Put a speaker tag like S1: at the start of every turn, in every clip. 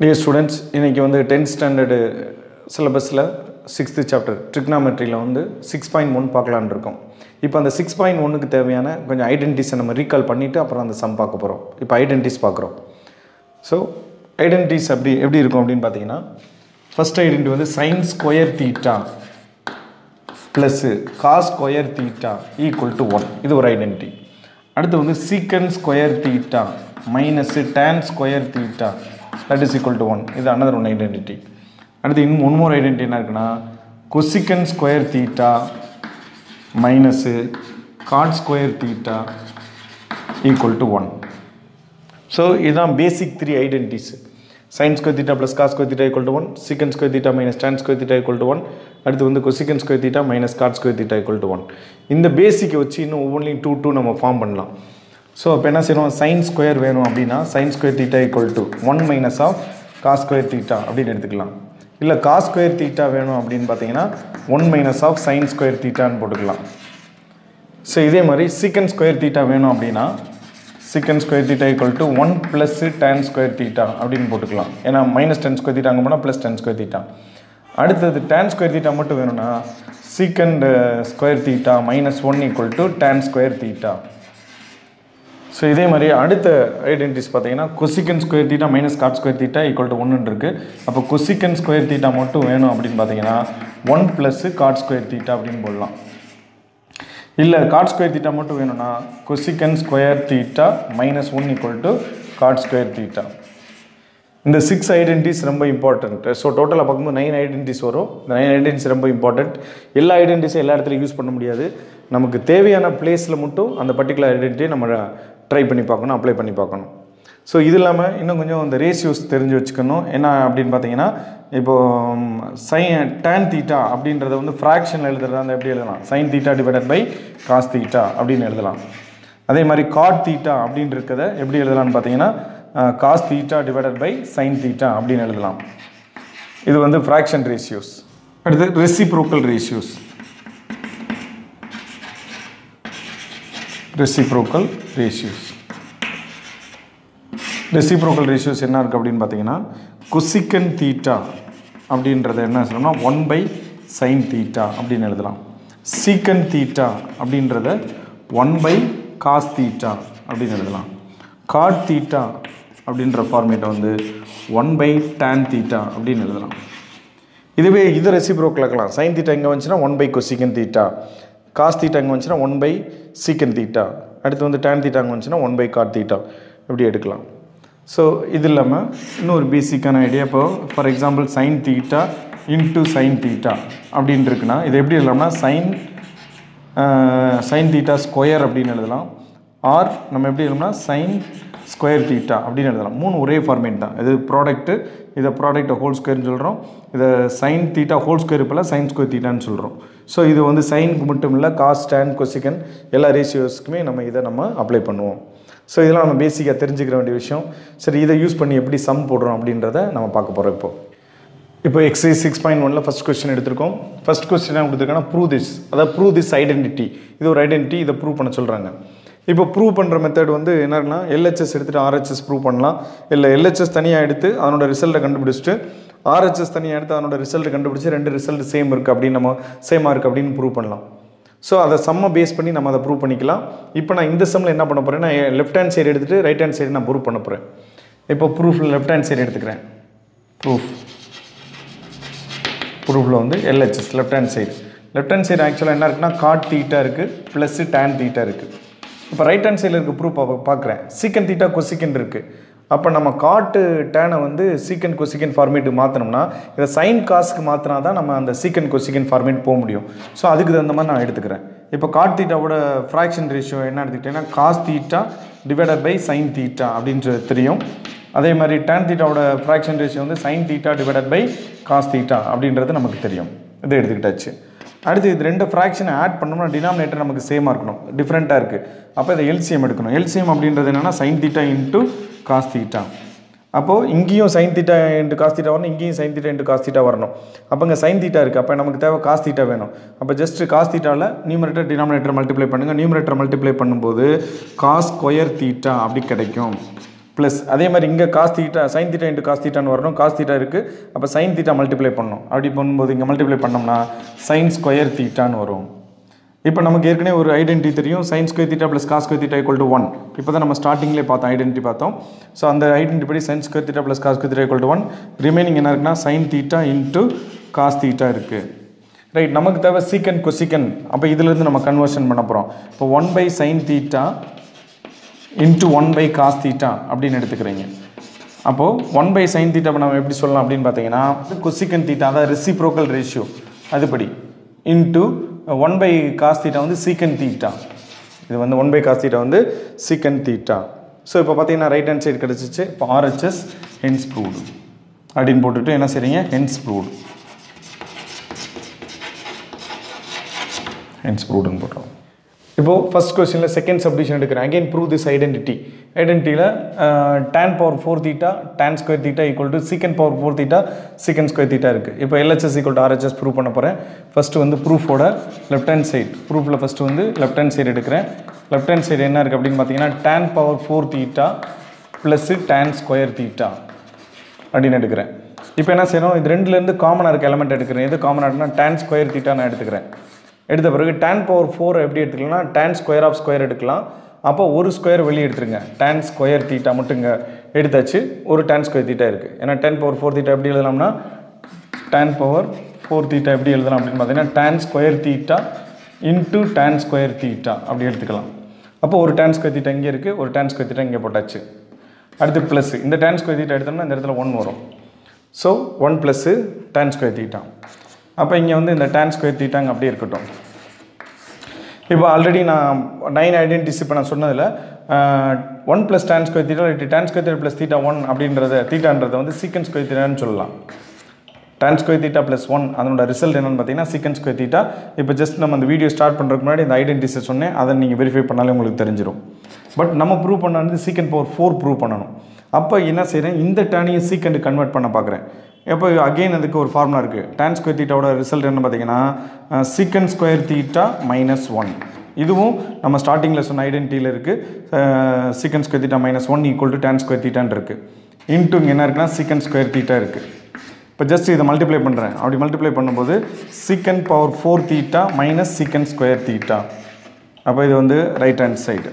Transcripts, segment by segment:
S1: Dear students இன்றைக்கி வந்து tenth standard சிலபஸில் சிக்ஸ்த்து சாப்டர் ட்ரிக்னாமெட்ரியில் வந்து சிக்ஸ் பாயிண்ட் ஒன் பார்க்கலான்னு இருக்கோம். இப்போ அந்த சிக்ஸ் பாயிண்ட் ஒன்றுக்கு தேவையான கொஞ்சம் ஐடென்டிஸை நம்ம ரீகால் பண்ணிவிட்டு அப்புறம் அந்த சம் பார்க்க போகிறோம் இப்போ ஐடென்டிஸ் பார்க்குறோம். ஸோ ஐடென்டிஸ் அப்படி எப்படி இருக்கும் அப்படின்னு பார்த்தீங்கன்னா ஃபஸ்ட் ஐடென்டி வந்து sine square theta plus cos square theta equal to one இது ஒரு ஐடென்டி அடுத்து வந்து secant square theta minus tan square theta that is equal to one இது அனதர் ஒன் ஐடென்டிட்டி அடுத்து இன்னும் ஒன் மோர் ஐடென்டி என்ன இருக்குன்னா cosecant square theta minus cot square theta equal to one so இதுதான் basic three identities sine square theta plus cos square theta equal to one secant square theta minus tan square theta equal to one அடுத்து வந்து cosecant square theta minus cot square theta equal to one இந்த பேசிக்கை வச்சு இன்னும் ஒவ்வொன்றையும் two two நம்ம form பண்ணலாம். So இப்போ என்ன செய்யணும்? சைன் ஸ்கொயர் வேணும் அப்படின்னா sine square theta equal to one minus of cos square theta அப்படின்னு எடுத்துக்கலாம். இல்லை காஸ் ஸ்கொயர் தீட்டா வேணும் அப்படின்னு பார்த்தீங்கன்னா one minus of sine square தீட்டான்னு போட்டுக்கலாம். ஸோ இதே மாதிரி சீக்கன் ஸ்கொயர் தீட்டா வேணும் அப்படின்னா secant square theta equal to one plus tan square theta அப்படின்னு போட்டுக்கலாம். ஏன்னா மைனஸ் டென் ஸ்கொயர் தீட்டா அங்கே போனால் ப்ளஸ் டென் ஸ்கொயர் தீட்டா அடுத்தது டேன் ஸ்கொயர் தீட்டா மட்டும் வேணும்னா secant square theta minus one equal to tan square theta so இதே மாதிரி அடுத்த ஐடென்டிஸ் பார்த்தீங்கன்னா cosecant square theta minus cot square theta equal to ஒன்று இருக்குது அப்போ கொசிக்கன் ஸ்கொயர் தீட்டா மட்டும் வேணும் அப்படின்னு பார்த்தீங்கன்னா one plus cot square theta அப்படின்னு போடலாம். இல்லை காட் ஸ்கொயர் தீட்டா மட்டும் வேணும்னா cosecant square theta minus one equal to cot square theta இந்த சிக்ஸ் ஐடென்டிஸ் ரொம்ப இம்பார்ட்டன்ட் ஸோ டோட்டலாக பார்க்கும்போது நைன் ஐடென்டிஸ் வரும். இந்த நைன் ஐடென்டிஸ் ரொம்ப இம்பார்ட்டன்ட் எல்லா ஐடென்டிஸும் எல்லா இடத்துலையும் யூஸ் பண்ண முடியாது. நமக்கு தேவையான பிளேஸில் மட்டும் அந்த பர்டிகுலர் ஐடென்டிட்டியை நம்ம ட்ரை பண்ணி பார்க்கணும் அப்ளை பண்ணி பார்க்கணும். ஸோ இது இல்லாமல் இன்னும் கொஞ்சம் இந்த ரேஷியோஸ் தெரிஞ்சு வச்சுக்கணும். என்ன அப்படின்னு பார்த்தீங்கன்னா இப்போது சைன் டேன் தீட்டா அப்படின்றத வந்து ஃப்ராக்ஷனில் எழுதுறதா அந்த எப்படி எழுதலாம்? Sine theta divided by cos theta அப்படின்னு எழுதலாம். அதே மாதிரி காட் தீட்டா அப்படின்னு இருக்கிறத எப்படி எழுதலாம்னு பார்த்தீங்கன்னா cos theta divided by sine theta அப்படின்னு எழுதலாம். இது வந்து ஃப்ராக்ஷன் ரேஷியோஸ் அடுத்து reciprocal ratios reciprocal ratios reciprocal ratios என்ன இருக்குது அப்படின்னு பார்த்தீங்கன்னா குசிக்கன் தீட்டா அப்படின்றத என்ன சொல்லணும்னா ஒன் பை சைன் தீட்டா அப்படின்னு எழுதலாம். சீக்கன் தீட்டா அப்படின்றத ஒன் பை காஸ் தீட்டா அப்படின்னு எழுதலாம். காட் தீட்டா அப்படின்ற ஃபார்மேட்டை வந்து ஒன் பை டேன் தீட்டா அப்படின்னு எழுதலாம். இதுவே இது ரெசிப்ரோக்கில் இருக்கலாம். சைன் தீட்டா எங்கே வந்துச்சுன்னா one by cosecant theta cos theta எங்கே வந்துச்சுன்னா ஒன் பை சீக்கன் தீட்டா அடுத்து வந்து டேன் தீட்டா அங்கே வந்துச்சுன்னா ஒன் பை காட் தீட்டா இப்படி எடுக்கலாம். ஸோ இது இல்லாமல் இன்னொரு பேசிக்கான ஐடியா இப்போ for example sine theta into sine theta அப்படின்னு இருக்குன்னா இது எப்படி எழுதலாம்னா சைன் சைன் தீட்டா ஸ்கொயர் அப்படின்னு எழுதலாம். ஆர் நம்ம எப்படி எழுதலாம்னா சைன் ஸ்கொயர் தீட்டா அப்படின்னு எழுதலாம். மூணு ஒரே ஃபார்மேட் தான். இது ப்ராடக்ட்டு இதை ப்ராடக்ட்டை ஹோல் ஸ்கொயர்னு சொல்கிறோம் இதை சைன் தீட்டா ஹோல் ஸ்கொயர் இப்போல்லாம் சைன் ஸ்கொயர் தீட்டான்னு சொல்கிறோம் ஸோ இது வந்து சைனுக்கு மட்டும் இல்லை காஸ் டேன் கொசிக்கன் எல்லா ரேஷியோஸ்க்குமே நம்ம இதை நம்ம அப்ளை பண்ணுவோம். ஸோ இதெல்லாம் நம்ம பேசிக்காக தெரிஞ்சுக்கிற வேண்டிய விஷயம். சரி இதை யூஸ் பண்ணி எப்படி சம் போடுறோம் அப்படின்றத நம்ம பார்க்க போகிறோம் இப்போ. இப்போ எக்ஸைஸ் சிக்ஸ் பாயிண்ட் ஒனில் ஃபஸ்ட் கொஸ்டின் எடுத்திருக்கோம். ஃபஸ்ட் கொஸ்டின் என்ன கொடுத்துருக்காங்கன்னா ப்ரூ திஸ் அதாவது ப்ரூ திஸ் ஐடென்டிட்டி இது ஒரு ஐடென்டிட்டி இதை ப்ரூவ் பண்ண சொல்கிறாங்க இப்போ ப்ரூவ் பண்ணுற மெத்தட் வந்து என்னன்னா எல்ஹெச்எஸ் எடுத்துகிட்டு ஆர்ஹெச்எஸ் ப்ரூவ் பண்ணலாம். இல்லை எல்ஹெச்எஸ் தனியாக எடுத்து அதனோட ரிசல்ட்டை கண்டுபிடிச்சிட்டு ஆர்ஹெச்எஸ் தனியாக எடுத்து அதனோட ரிசல்ட் கண்டுபிடிச்சி ரெண்டு ரிசல்ட் சேம் இருக்குது அப்படின்னு நம்ம சேமாக இருக்குது அப்படின்னு ப்ரூவ் பண்ணலாம். ஸோ அதை செம்ம பேஸ் பண்ணி நம்ம அதை ப்ரூவ் பண்ணிக்கலாம். இப்போ நான் இந்த செம்மில் என்ன பண்ண போகிறேன்னா லெஃப்ட் ஹேண்ட் சைடு எடுத்துகிட்டு ரைட் ஹேண்ட் சைடு நான் ப்ரூவ் பண்ண போகிறேன் இப்போ ப்ரூஃபில் லெஃப்ட் ஹேண்ட் சைடு எடுத்துக்கிறேன். ப்ரூஃப் ப்ரூஃபில் வந்து LHS left hand side left hand side ஆக்சுவலாக என்ன இருக்குன்னா காட் தீட்டா இருக்குது ப்ளஸ்ஸு டேன் தீட்டா இருக்குது இப்போ ரைட் ஹேண்ட் சைடில் இருக்க ப்ரூஃப் பார்க்குறேன் சீக்கன் தீட்டா கொசிக்கன் இருக்குது அப்போ நம்ம காட்டு டேனை வந்து சீக்கன் கொசிக்கன் ஃபார்மேட்டுக்கு மாற்றினோம்னா இதை சைன் காசுக்கு மாற்றினா தான் நம்ம அந்த சீக்கன் கொசிக்கன் ஃபார்மேட் போக முடியும். ஸோ அதுக்கு தகுந்த மாதிரி நான் எடுத்துக்கிறேன். இப்போ காட் தீட்டாவோட ஃப்ராக்ஷன் ரேஷியோ என்ன எடுத்துக்கிட்டேன்னா cos theta divided by sine theta அப்படின்றது தெரியும். அதே மாதிரி டேன் தீட்டாவோட ஃப்ராக்ஷன் ரேஷியோ வந்து sine theta divided by cos theta அப்படின்றது நமக்கு தெரியும். இதை எடுத்துக்கிட்டாச்சு. அடுத்து இது ரெண்டு ஃப்ராக்ஷனை ஆட் பண்ணோம்னா டினாமினேட்டர் நமக்கு சேமாக இருக்கணும். டிஃப்ரெண்ட்டாக இருக்குது அப்போ இதை எல்சிஎம் எடுக்கணும். எல்சிஎம் அப்படின்றது என்னென்னா sine theta into cos theta அப்போது இங்கேயும் sine theta into cos theta வரணும் இங்கேயும் sine theta into cos theta வரணும். அப்போ இங்கே சைன் தீட்டா இருக்குது அப்போ நமக்கு தேவை காஸ் தீட்டா வேணும். அப்போ ஜஸ்ட் காஸ் தீட்டாவில் நியூமரேட்டர் டினாமினேட்டர் மல்டிப்ளை பண்ணுங்கள் நியூமரேட்டர் மல்டிப்ளை பண்ணும்போது காஸ் ஸ்கொயர் தீட்டா அப்படி கிடைக்கும். ப்ளஸ் அதே மாதிரி இங்கே cos theta sine theta into cos தீட்டான்னு வரணும். காஸ் தீட்டா இருக்குது அப்போ சைன் தீட்டா மல்டிப்ளை பண்ணணும் அப்படி பண்ணும்போது இங்கே மல்டிப்ளை பண்ணோம்னா சைன் ஸ்கொயர் தீட்டான்னு வரும். இப்போ நமக்கு ஏற்கனவே ஒரு ஐடென்டி தெரியும். Sine square theta plus cos square theta equal to one இப்போ தான் நம்ம ஸ்டார்டிங்லேயே பார்த்தோம் ஐடென்டி பார்த்தோம். ஸோ அந்த ஐடென்டி படி sine square theta plus cos square theta equal to one remaining என்ன இருக்குன்னா sine theta into cos theta இருக்குது ரைட் நமக்கு தேவை சீக்கன் கொசிக்கன் அப்போ இதிலேருந்து நம்ம கன்வர்ஷன் பண்ண போகிறோம் இப்போ one by sine theta into one by cos theta அப்படின்னு எடுத்துக்கிறீங்க. அப்போது ஒன் பை சைன் தீட்டா நம்ம எப்படி சொல்லலாம் அப்படின்னு பார்த்தீங்கன்னா கொசிக்கன் தீட்டா அதாவது ரெசிப்ரோக்கல் ரேஷியோ அதுபடி. Into one by cos theta வந்து சீக்கன் தீட்டா இது வந்து ஒன் பை காஸ் தீட்டா வந்து சீக்கன் தீட்டா ஸோ இப்போ பார்த்தீங்கன்னா ரைட் ஹேண்ட் சைடு கிடச்சிச்சு. இப்போ ஆர்ஹெச்எஸ் ஹென்ஸ் ப்ரூவ்டு அப்படின்னு போட்டுட்டு என்ன செய்றீங்க? ஹென்ஸ் ப்ரூவ்டு ஹென்ஸ் ப்ரூவ்டுன்னு போடுறோம் இப்போது ஃபஸ்ட் கொஸ்டினில் செகண்ட் சப்டிஷன் எடுக்கிறேன். Again prove this identity ஐடென்டிட்டியில் tan power four theta tan square theta equal to secant power four theta secant square theta இருக்குது இப்போ LHS equal to RHS prove பண்ண போகிறேன் first வந்து ப்ரூஃபோட லெஃப்ட் ஹேண்ட் சைடு ப்ரூஃபில் first வந்து left hand side எடுக்கிறேன். Left hand side என்ன இருக்குது அப்படின்னு பார்த்தீங்கன்னா tan power four theta plus tan square theta அப்படின்னு எடுக்கிறேன். இப்போ என்ன செய்யணும்? இது ரெண்டுலேருந்து காமனாக இருக்க எலமெண்ட் எடுக்கிறேன். எது காமனாக இருக்குன்னா டேன் ஸ்கொயர் தீட்டா நான் எடுத்துக்கிறேன். எடுத்த பிறகு டேன் பவர் ஃபோர் எப்படி எடுத்துக்கலாம்னா டேன் ஸ்கொயர் ஆஃப் ஸ்கொயர் எடுக்கலாம் அப்போ ஒரு ஸ்கொயர் வெளியே எடுத்துருங்க டேன் ஸ்கொயர் தீட்டா மட்டுங்க எடுத்தாச்சு ஒரு டேன் ஸ்கொயர் தீட்டா இருக்குது ஏன்னா டென் பவர் ஃபோர் தீட்டா எப்படி எழுதலாம்னா டேன் பவர் ஃபோர் தீட்டா எப்படி எழுதலாம் அப்படின்னு பார்த்தீங்கன்னா tan square theta into tan square theta அப்படி எடுத்துக்கலாம் அப்போ ஒரு டேன் ஸ்கொயர் தீட்டா இங்கே இருக்குது ஒரு டேன் ஸ்கொயர் தீட்டா இங்கே போட்டாச்சு அடுத்து ப்ளஸ் இந்த டேன் ஸ்கொயர் தீட்டா எடுத்தோம்னா இந்த இடத்துல ஒன் வரும் so one plus tan square theta அப்போ இங்கே வந்து இந்த டேன் ஸ்கொயர் தீட்டாங்க அப்படியே இருக்கட்டும் இப்போ ஆல்ரெடி நான் நைன் ஐடென்டிஸ் இப்போ நான் சொன்னதில் one plus tan square theta இல்லாட்டி tan square theta plus theta one அப்படின்றத தீட்டான்றதை வந்து சீக்கன் ஸ்கொயர் தீட்டான்னு சொல்லலாம். Tan square theta plus one அதனோட ரிசல்ட் என்னென்னு பார்த்தீங்கன்னா சீக்கன் ஸ்கொயர் தீட்டா இப்போ ஜஸ்ட் நம்ம அந்த வீடியோ ஸ்டார்ட் பண்ணுறதுக்கு முன்னாடி இந்த ஐடென்டிஸை சொன்னேன். அதை நீங்கள் வெரிஃபை பண்ணாலே உங்களுக்கு தெரிஞ்சிடும் பட் நம்ம ப்ரூவ் பண்ணது சீக்கன் பவர் ஃபோர் ப்ரூவ் பண்ணணும். அப்போ என்ன செய்கிறேன் இந்த டேனையும் சீக்கண்ட் கன்வெர்ட் பண்ண பார்க்குறேன். எப்போ அகெயின் அதுக்கு ஒரு ஃபார்முலா இருக்குது டேன் ஸ்கொயர் தீட்டாவோட ரிசல்ட் என்ன பார்த்தீங்கன்னா சீக்கன் ஸ்கொயர் தீட்டா மைனஸ் ஒன் இதுவும் நம்ம ஸ்டார்டிங்கில் சொன்ன ஐடென்டிட்டியில் இருக்குது secant square theta minus one equal to tan square தீட்டான் இருக்குது இன்ட்டு இங்கே என்ன இருக்குன்னா சீக்கன் ஸ்கொயர் தீட்டா இருக்குது இப்போ ஜஸ்ட் இதை மல்டிப்ளை பண்ணுறேன் அப்படி மல்டிப்ளை பண்ணும்போது secant power four theta minus secant square theta அப்போ இது வந்து ரைட் ஹேண்ட் சைடு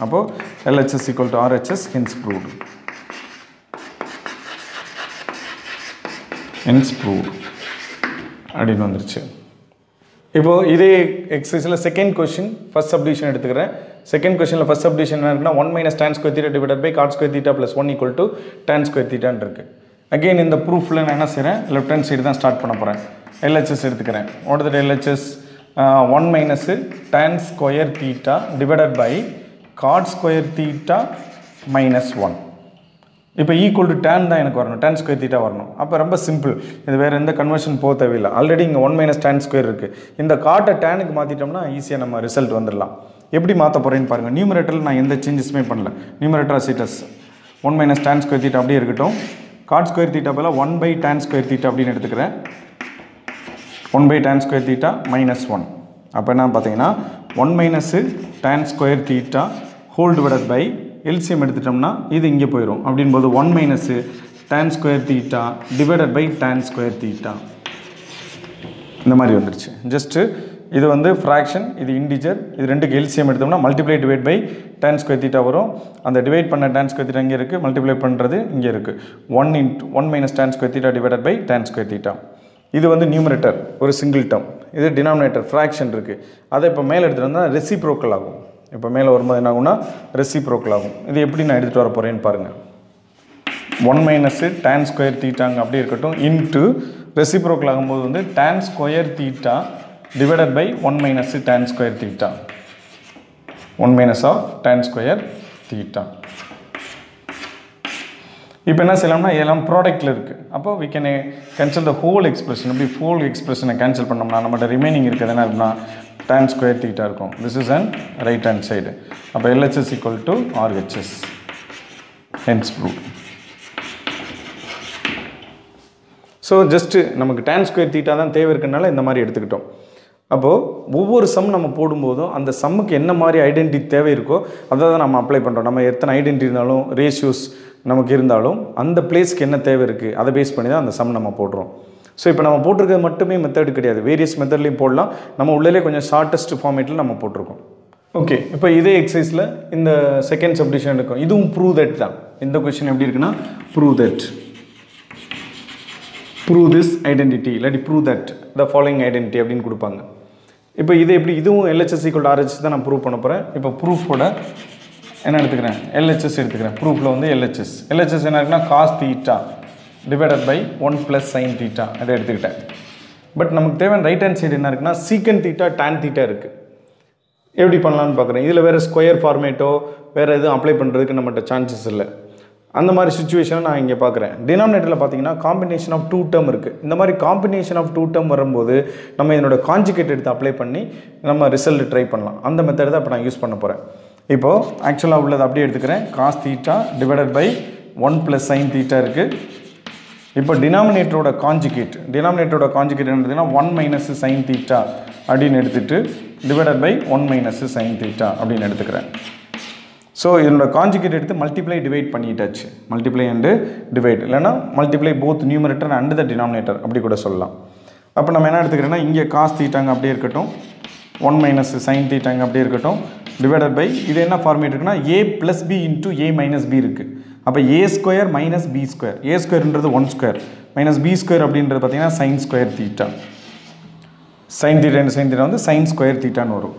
S1: அப்போது LHS equal to RHS hence proved hence prove அப்படின்னு வந்துருச்சு. இப்போது இதே எக்ஸசைஸில் செகண்ட் கொஷின் ஃபஸ்ட் சப்டிஷன் எடுத்துக்கிறேன். செகண்ட் கொஷனில் ஃபஸ்ட் சப்டிஷன் என்ன இருக்குன்னா one minus tan square theta divided by cot square theta plus one equal to tan square தீட்டான் இருக்குது அகெயின் இந்த ப்ரூஃபில் நான் என்ன செய்கிறேன் லெஃப்ட் ஹேண்ட் சைடு தான் ஸ்டார்ட் பண்ண போகிறேன் எல்ஹெச்எஸ் எடுத்துக்கிறேன். ஓடுறது LHS one minus tan square theta divided by cot square theta minus one இப்போ ஈக்குவல் டு டேன் தான் எனக்கு வரணும். டேன் ஸ்கொயர் தீட்டா வரணும். அப்போ ரொம்ப சிம்பிள் இது வேறு எந்த கன்வர்ஷன் போக தேவையில்லை. ஆல்ரெடி இங்கே ஒன் மைனஸ் டேன் ஸ்கொயர் இருக்குது இந்த காட்டை டேனுக்கு மாற்றிட்டோம்னா ஈஸியாக நம்ம ரிசல்ட் வந்துடலாம். எப்படி மாற்ற போகிறேன்னு பாருங்கள் நியூமரேட்டரில் நான் எந்த சேஞ்சஸுமே பண்ணல. Numerator சீட்டஸ் one minus tan square theta அப்படியே இருக்கட்டும். காட் ஸ்கொயர் தீட்டா போல one by tan square theta அப்படின்னு எடுத்துக்கிறேன். One by tan square theta minus one அப்போ என்ன பார்த்தீங்கன்னா one minus tan square theta whole divided by LCM எடுத்துட்டோம்னா இது இங்கே போயிடும் அப்படின்போது one minus tan square theta divided by tan square theta இந்த மாதிரி வந்துருச்சு. ஜஸ்ட்டு இது வந்து ஃப்ராக்ஷன் இது இன்டிஜர் இது ரெண்டுக்கு எல்சிஎம் எடுத்தோம்னா multiply divide by tan square theta வரும். அந்த டிவைட் பண்ண டேன் ஸ்கொயர் தீட்டா இங்கே இருக்குது மல்டிப்ளை பண்ணுறது இங்கே இருக்குது one into one minus tan square theta divided by tan square theta இது வந்து நியூமரேட்டர் ஒரு சிங்கிள் டேர்ம் இது டினாமினேட்டர் ஃப்ராக்ஷன் இருக்குது அதை இப்போ மேலே எடுத்துகிட்டு வந்தால் ரெசிப்ரோக்கல் ஆகும். இப்போ மேலே வரும்போது என்ன ஆகும்னா ரெசிப்ரோக்கல் ஆகும். இது எப்படி நான் எடுத்துகிட்டு வர போகிறேன்னு பாருங்கள் ஒன் மைனஸு டேன் ஸ்கொயர் தீட்டாங்க அப்படி இருக்கட்டும். இன்ட்டு ரெசிப்ரோக்கல் ஆகும்போது வந்து tan square theta divided by one minus tan square theta one minus of tan square theta இப்போ என்ன செய்யலாம்னா எல்லாம் ப்ராடக்ட்டில் இருக்குது அப்போ we can cancel the whole expression இப்படி ஹோல் எக்ஸ்பிரஷனை கேன்சல் பண்ணோம்னா நம்மகிட்ட ரிமைனிங் இருக்குது என்ன இருக்குன்னா tan ஸ்கொயர் theta இருக்கும். This is and right hand side அப்போ LHS equal to RHS hence prove so just நமக்கு டேன் ஸ்கொயர் தீட்டா தான் தேவை இருக்கனால இந்த மாதிரி எடுத்துக்கிட்டோம். அப்போது ஒவ்வொரு சம் நம்ம போடும்போதும் அந்த சம்முக்கு என்ன மாதிரி ஐடென்டிட்டி தேவை இருக்கோ அதை தான் நம்ம அப்ளை பண்ணுறோம் நம்ம எத்தனை ஐடென்டிட்டி இருந்தாலும் ரேஷியோஸ் நமக்கு இருந்தாலும் அந்த பிளேஸ்க்கு என்ன தேவை இருக்குது அதை பேஸ் பண்ணி தான் அந்த சம் நம்ம போடுறோம். ஸோ இப்போ நம்ம போட்டிருக்கிறது மட்டுமே மெத்தட் கிடையாது. வேரியஸ் மெத்தட்லையும் போடலாம். நம்ம உள்ளே கொஞ்சம் ஷார்ட்டஸ்ட் ஃபார்மேட்டில் நம்ம போட்டிருக்கோம். ஓகே இப்போ இதே எக்ஸசைஸில் இந்த செகண்ட் சப்டிஷன் இருக்கும். இதுவும் ப்ரூவ் தட் தான். இந்த கொஷின் எப்படி இருக்குன்னா prove that prove this identity இல்லாட்டி prove that the following identity அப்படின்னு கொடுப்பாங்க. இப்போ இது எப்படி இதுவும் எல்ஹெச்எஸ் ஈக்குவல் ஆர்ஹெச் தான் நான் ப்ரூவ் பண்ண போகிறேன் இப்போ ப்ரூஃபோட என்ன எடுத்துக்கிறேன்? எல்ஹெச்எஸ் எடுத்துக்கிறேன். ப்ரூஃபில் வந்து எல்ஹெச்எஸ் எல்ஹெச்எஸ் என்ன இருக்குன்னா cos theta divided by one plus sine theta அதை எடுத்துக்கிட்டேன். பட் நமக்கு தேவையான ரைட் ஹேண்ட் சைடு என்ன இருக்குன்னா சீக்கன் தீட்டா டேன் தீட்டா இருக்குது எப்படி பண்ணலான்னு பார்க்குறேன். இதில் வேறு ஸ்கொயர் ஃபார்மேட்டோ வேறு எதுவும் அப்ளை பண்ணுறதுக்கு நம்மகிட்ட சான்சஸ் இல்லை. அந்த மாதிரி சுச்சுவேஷனை நான் இங்கே பார்க்குறேன். டினாமினேட்டரில் பார்த்தீங்கன்னா காம்பினேஷன் ஆஃப் டூ டேர்ம் இருக்குது இந்த மாதிரி காம்பினேஷன் ஆஃப் டூ டேர்ம் வரும்போது நம்ம இதனோட காஞ்சிகேட் எடுத்து அப்ளை பண்ணி நம்ம ரிசல்ட் ட்ரை பண்ணலாம். அந்த மெத்தட் தான் இப்போ நான் யூஸ் பண்ண போகிறேன் இப்போது ஆக்சுவலாக உள்ளது அப்படியே எடுத்துக்கிறேன். Cos theta divided by one plus sine theta இருக்குது இப்போ டினாமினேட்டரோட காஞ்சிகேட் டினாமினேட்டரோட காஞ்சிகேட் என்னதுன்னா ஒன் மைனஸ் சைன் தீட்டா அப்படின்னு எடுத்துகிட்டு divided by one minus sine theta அப்படின்னு எடுத்துக்கிறேன். ஸோ இதனோட காஞ்சிகேட் எடுத்து மல்டிப்ளை டிவைட் பண்ணிட்டாச்சு. மல்டிப்ளை அண்டு டிவைட் இல்லைனா multiply both numerator and the denominator அப்படி கூட சொல்லலாம். அப்போ நம்ம என்ன எடுத்துக்கிறேன்னா இங்கே காஸ் தீட்டாங்க அப்படியே இருக்கட்டும். ஒன் மைனஸ் சைன் தீட்டாங்க அப்படியே இருக்கட்டும். டிவைடட் பை இது என்ன ஃபார்மேட் இருக்குன்னா A plus B into A minus B இருக்குது அப்போ A square minus B square A ஸ்கொயர்ன்றது one square minus B square அப்படின்றது பார்த்தீங்கன்னா sine square theta sine theta sine theta வந்து சைன் ஸ்கொயர் தீட்டான்னு வரும்.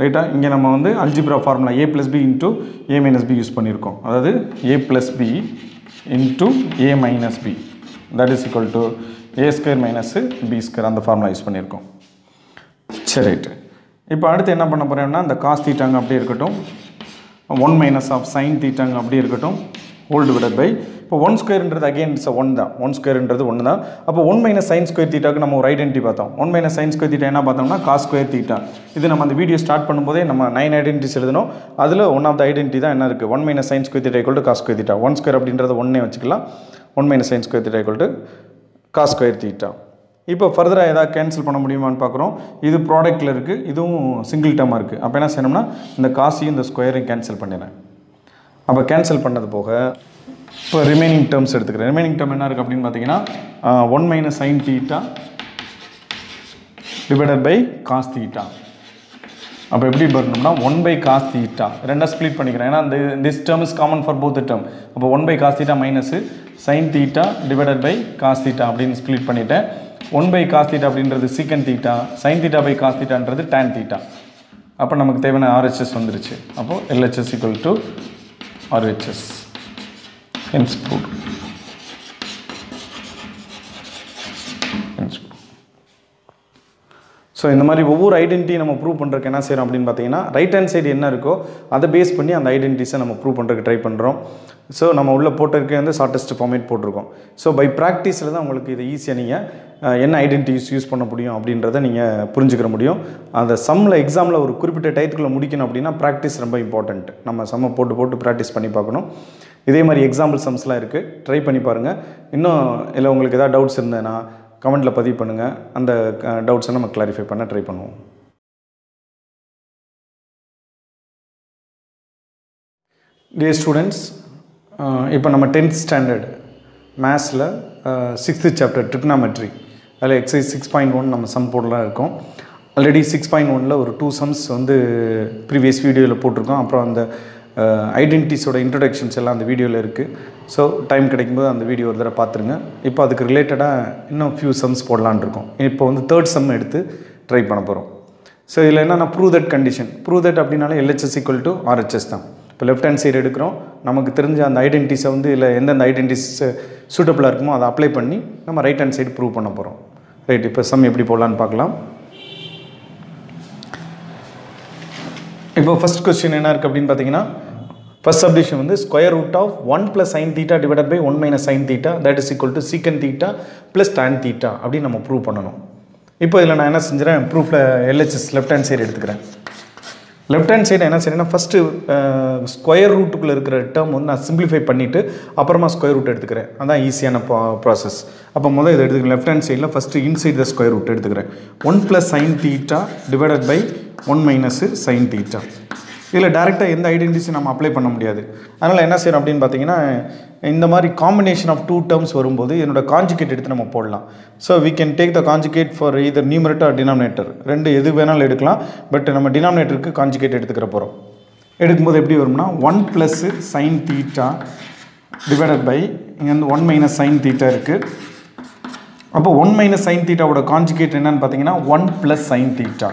S1: ரைட்டா இங்கே நம்ம வந்து algebra formula A plus B into A minus B use பண்ணியிருக்கோம். அதாவது A plus B into A minus B that is equal to A square minus B square அந்த ஃபார்முலா யூஸ் பண்ணியிருக்கோம். சரி ரைட்டு இப்போ அடுத்து என்ன பண்ண போகிறேன்னா இந்த காஸ் தீட்டாங்க அப்படியே இருக்கட்டும். ஒன் மைனஸ் ஆஃப் சைன் தீட்டாங்க அப்படியே இருக்கட்டும். ஹோல் டிவைடட் பை இப்போ ஒன் ஸ்கொயர்ன்றது அகைன் இட்ஸ் ஒன் தான். ஒன் ஸ்கொயர்ன்றது ஒன்று தான். அப்போ ஒன் மைனஸ் சைன் ஸ்கொயர் தீட்டாக்கு நம்ம ஒரு ஐடென்டி பார்த்தோம். One minus sine square theta என்ன பார்த்தோம்னா காஸ் ஸ்கொயர் தீட்டா இது நம்ம அந்த வீடியோ ஸ்டார்ட் பண்ணும்போதே நம்ம நைன் ஐடென்டிஸ் எழுதணும். அதில் ஒன் ஆஃப் த ஐடென்டி தான் என்ன இருக்குது one minus sine square theta equal to cos square theta one square அப்படின்றது ஒன்றே வச்சுக்கலாம். One minus sine square theta equal to cos square theta இப்போ ஃபர்தராக எதாவது கேன்சல் பண்ண முடியுமான்னு பார்க்குறோம். இது ப்ராடக்ட்டில் இருக்குது இதுவும் சிங்கிள் டேமாக இருக்குது அப்போ என்ன செய்யணும்னா இந்த காசையும் இந்த ஸ்கொயரையும் கேன்சல் பண்ணிடுறேன். அப்போ கேன்சல் பண்ணது போக இப்போ ரிமைனிங் டேர்ம்ஸ் எடுத்துக்கிறேன். ரிமைனிங் டேர்ம் என்ன இருக்குது அப்படின்னு பார்த்தீங்கன்னா one minus sine theta divided by cos theta அப்போ எப்படி பண்ணணும்னா ஒன் பை காஸ் தீட்டா ரெண்டாக ஸ்ப்ளிட் பண்ணிக்கிறேன். ஏன்னா இந்த this term is common for both term அப்போ one by cos theta minus sine theta divided by cos theta அப்படின்னு split பண்ணிவிட்டேன் ஒன் பை காஸ் தீட்டா அப்படின்றது secant theta sine theta by cos தீட்டான்றது tan theta அப்போ நமக்கு தேவையான RHS வந்துருச்சு. அப்போது LHS equal to RHS hence prove hence so இந்த மாதிரி ஒவ்வொரு ஐடென்டிட்டி நம்ம ப்ரூவ் பண்ணுறதுக்கு என்ன செய்கிறோம் அப்படின்னு பார்த்தீங்கன்னா ரைட் ஹேண்ட் சைடு என்ன இருக்கோ அதை பேஸ் பண்ணி அந்த ஐடென்டிட்டிஸை நம்ம ப்ரூவ் பண்ணுறதுக்கு ட்ரை பண்ணுறோம் ஸோ நம்ம உள்ளே போட்டிருக்கே வந்து ஷார்ட்டஸ்ட் ஃபார்மேட் போட்டிருக்கோம். ஸோ பை ப்ராக்டிஸில் தான் உங்களுக்கு இது ஈஸியாக நீங்கள் என்ன ஐடென்டிட்டிஸ் யூஸ் பண்ண முடியும் அப்படின்றத நீங்கள் புரிஞ்சுக்கிற முடியும். அந்த சம்மில் எக்ஸாமில் ஒரு குறிப்பிட்ட டயத்துக்குள்ளே முடிக்கணும் அப்படின்னா ப்ராக்டிஸ் ரொம்ப இம்பார்ட்டண்ட் நம்ம சம்மை போட்டு போட்டு ப்ராக்டிஸ் பண்ணி பார்க்கணும். இதே மாதிரி எக்ஸாம்பிள் சம்ஸ்லாம் இருக்குது ட்ரை பண்ணி பாருங்கள் இன்னும் இல்லை உங்களுக்கு எதாவது டவுட்ஸ் இருந்ததுன்னா கமெண்ட்டில் பதிவு பண்ணுங்கள் அந்த டவுட்ஸை நம்ம கிளாரிஃபை பண்ண ட்ரை பண்ணுவோம். டே ஸ்டூடெண்ட்ஸ் இப்போ நம்ம டென்த் ஸ்டாண்டர்ட் மேத்ஸில் சிக்ஸ்த்து சாப்டர் ட்ரிக்னாமெட்ரி அதில் எக்ஸைஸ் சிக்ஸ் பாயிண்ட் ஒன் நம்ம சம் போடலாம் இருக்கோம். ஆல்ரெடி சிக்ஸ் பாயிண்ட் ஒனில் ஒரு டூ சம்ஸ் வந்து ப்ரீவியஸ் வீடியோவில் போட்டிருக்கோம். அப்புறம் அந்த ஐடென்டிட்டிஸோட இன்ட்ரடக்ஷன்ஸ் எல்லாம் அந்த வீடியோவில் இருக்குது ஸோ டைம் கிடைக்கும்போது அந்த வீடியோ ஒரு தடவை பார்த்துருங்க. இப்போ அதுக்கு ரிலேட்டடாக இன்னும் ஃபியூ சம்ஸ் போடலான் இருக்கோம். இப்போ வந்து தேர்ட் சம் எடுத்து ட்ரை பண்ண போகிறோம் ஸோ இதில் என்னென்னா prove that condition prove that அப்படின்னாலே எல்ஹெச்எஸ் ஈக்குவல் டு ஆர்ஹெச்எஸ் தான். இப்போ லெஃப்ட் ஹேண்ட் சைடு எடுக்கிறோம். நமக்கு தெரிஞ்ச அந்த ஐடென்டிஸை வந்து இல்லை எந்தெந்த ஐடென்டிஸ் சூட்டபுளாக இருக்குமோ அதை அப்ளை பண்ணி நம்ம ரைட் ஹேண்ட் சைடு ப்ரூவ் பண்ண போகிறோம் ரைட் இப்போ சம் எப்படி போடலான்னு பார்க்கலாம். இப்போ ஃபஸ்ட் கொஸ்டின் என்ன இருக்குது அப்படின்னு பார்த்தீங்கன்னா ஃபஸ்ட் சப்டிஷன் வந்து square root of one plus sine theta divide by one minus sine theta that is equal to secant theta plus tan theta அப்படின்னு நம்ம ப்ரூவ் பண்ணணும். இப்போ இதில் நான் என்ன செஞ்சுறேன்? ப்ரூஃபில் எல்ஹெச்எஸ் லெஃப்ட் ஹேண்ட் சைடு எடுத்துக்கிறேன். லெஃப்ட் ஹேண்ட் சைடு என்ன செய்யணும்னா ஃபஸ்ட்டு ஸ்கொயர் ரூட்டுக்குள்ளே இருக்கிற டேர்ம் வந்து நான் சிம்பிளிஃபை பண்ணிவிட்டு அப்புறமா ஸ்கொயர் ரூட் எடுத்துக்கிறேன். அதான் ஈஸியான ப்ராசஸ் அப்போ முதல் இதை எடுத்துக்கிறேன். லெஃப்ட் ஹேண்ட் சைடில் first inside the square root எடுத்துக்கிறேன். One plus sine theta divided by one minus sine theta இதில் டேரெக்டாக எந்த ஐடென்டிட்டி நம்ம அப்ளை பண்ண முடியாது. அதனால் என்ன செய்யணும் அப்படின்னு பார்த்தீங்கன்னா இந்த மாதிரி காம்பினேஷன் ஆஃப் டூ டேர்ம்ஸ் வரும்போது என்னோட காஞ்சுகேட் எடுத்து நம்ம போடலாம். So we can take the conjugate for either numerator or denominator ரெண்டு எது வேணாலும் எடுக்கலாம் பட் நம்ம டினாமினேட்டருக்கு காஞ்சுகேட் எடுத்துக்கிற போகிறோம் எடுக்கும்போது எப்படி வரும்னா one plus sine theta divided by இங்கே வந்து ஒன் மைனஸ் சைன் தீட்டா இருக்குது அப்போ ஒன் மைனஸ் சைன் தீட்டாவோட காஞ்சுகேட் என்னன்னு பார்த்தீங்கன்னா one plus sine theta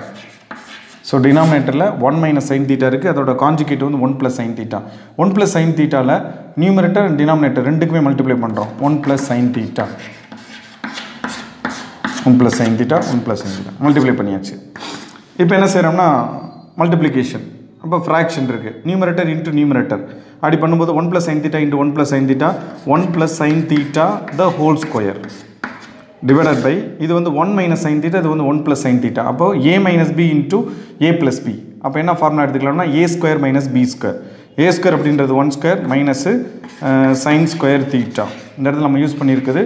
S1: so டினாமினேட்டரில் ஒன் மைனஸ் சைன் தீட்டா இருக்குது அதோட காஞ்சிகேட் வந்து one plus sine theta one plus sine தீட்டாவில் numerator and denominator ரெண்டுக்குமே மல்டிப்ளை பண்ணுறோம் one plus sine theta one plus sine theta one plus sine theta multiply பண்ணியாச்சு. இப்போ என்ன செய்கிறோம்னா multiplication அப்போ ஃப்ராக்ஷன் இருக்குது நியூமரேட்டர் இன்ட்டு நியூமரேட்டர் அப்படி பண்ணும்போது one plus sine theta into one plus sine theta one plus sine theta the whole square divided by இது வந்து one minus sign theta இது வந்து ஒன் ப்ளஸ் சைன் தீட்டா அப்போ A minus B into A plus B அப்போ என்ன formula எடுத்துக்கலாம்னா A square minus B square A square அப்படின்றது one square minus sine square theta இந்த இடத்துல நம்ம யூஸ் பண்ணியிருக்குது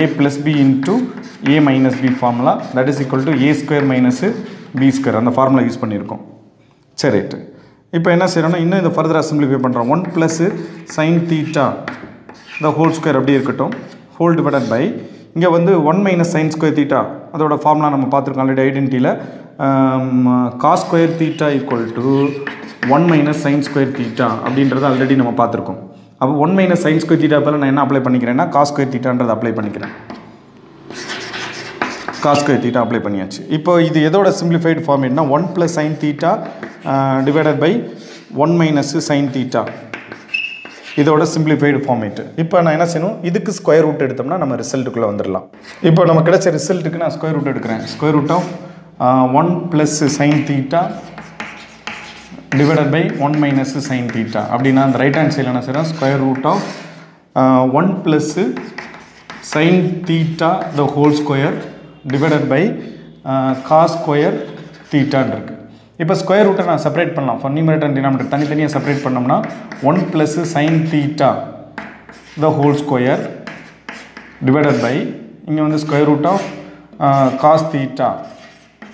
S1: A plus B into A minus B formula that is equal to A square minus B square அந்த formula use பண்ணியிருக்கோம். சரி right இப்போ என்ன செய்யறோம்னா இன்னும் இந்த ஃபர்தர் சிம்பிளிஃபை பண்ணுறோம் ஒன் ப்ளஸ்ஸு சைன் தீட்டா இந்த ஹோல் ஸ்கொயர் அப்படியே இருக்கட்டும். ஹோல் டிவைடட் பை இங்கே வந்து one minus sine square theta அதோட ஃபார்முலா நம்ம பார்த்துருக்கோம் already ஐடென்டிட்டியில் cos square theta equal to one minus sine square theta அப்படின்றத ஆல்ரெடி நம்ம பார்த்துருக்கோம். அப்போ one minus sine square theta பதில் நான் என்ன அப்ளை பண்ணிக்கிறேன்னா காஸ் ஸ்கொயர் தீட்டான்றதை அப்ளை பண்ணிக்கிறேன். காஸ் ஸ்கொயர் தீட்டா அப்ளை பண்ணியாச்சு. இப்போ இது எதோட simplified ஃபார்மேட்னா one plus sine theta divided by one minus sine theta இதோட சிம்பிளிஃபைடு ஃபார்மேட்டு இப்போ நான் என்ன செய்யணும்? இதுக்கு ஸ்கொயர் ரூட் எடுத்தோம்னா நம்ம ரிசல்ட்டுக்குள்ளே வந்துடலாம் இப்போ நம்ம கிடைச்ச ரிசல்ட்டுக்கு நான் ஸ்கொயர் ரூட் எடுக்கிறேன். Square root of one plus sine theta divided by one minus sine theta அப்படின்னா அந்த ரைட் ஹேண்ட் சைடில் என்ன செய்கிறேன் square root of one plus sine theta the whole square divided by cos square தீட்டான்னு இருக்குது இப்போ square ரூட்டை நான் செப்பரேட் பண்ணலாம். ஃபார் நியூமரேட்டர் அண்ட் டினாமினேட்டர் தனித்தனியாக செப்பரேட் பண்ணோம்னா one plus sine theta the whole square divided by இங்கே வந்து square root of cos theta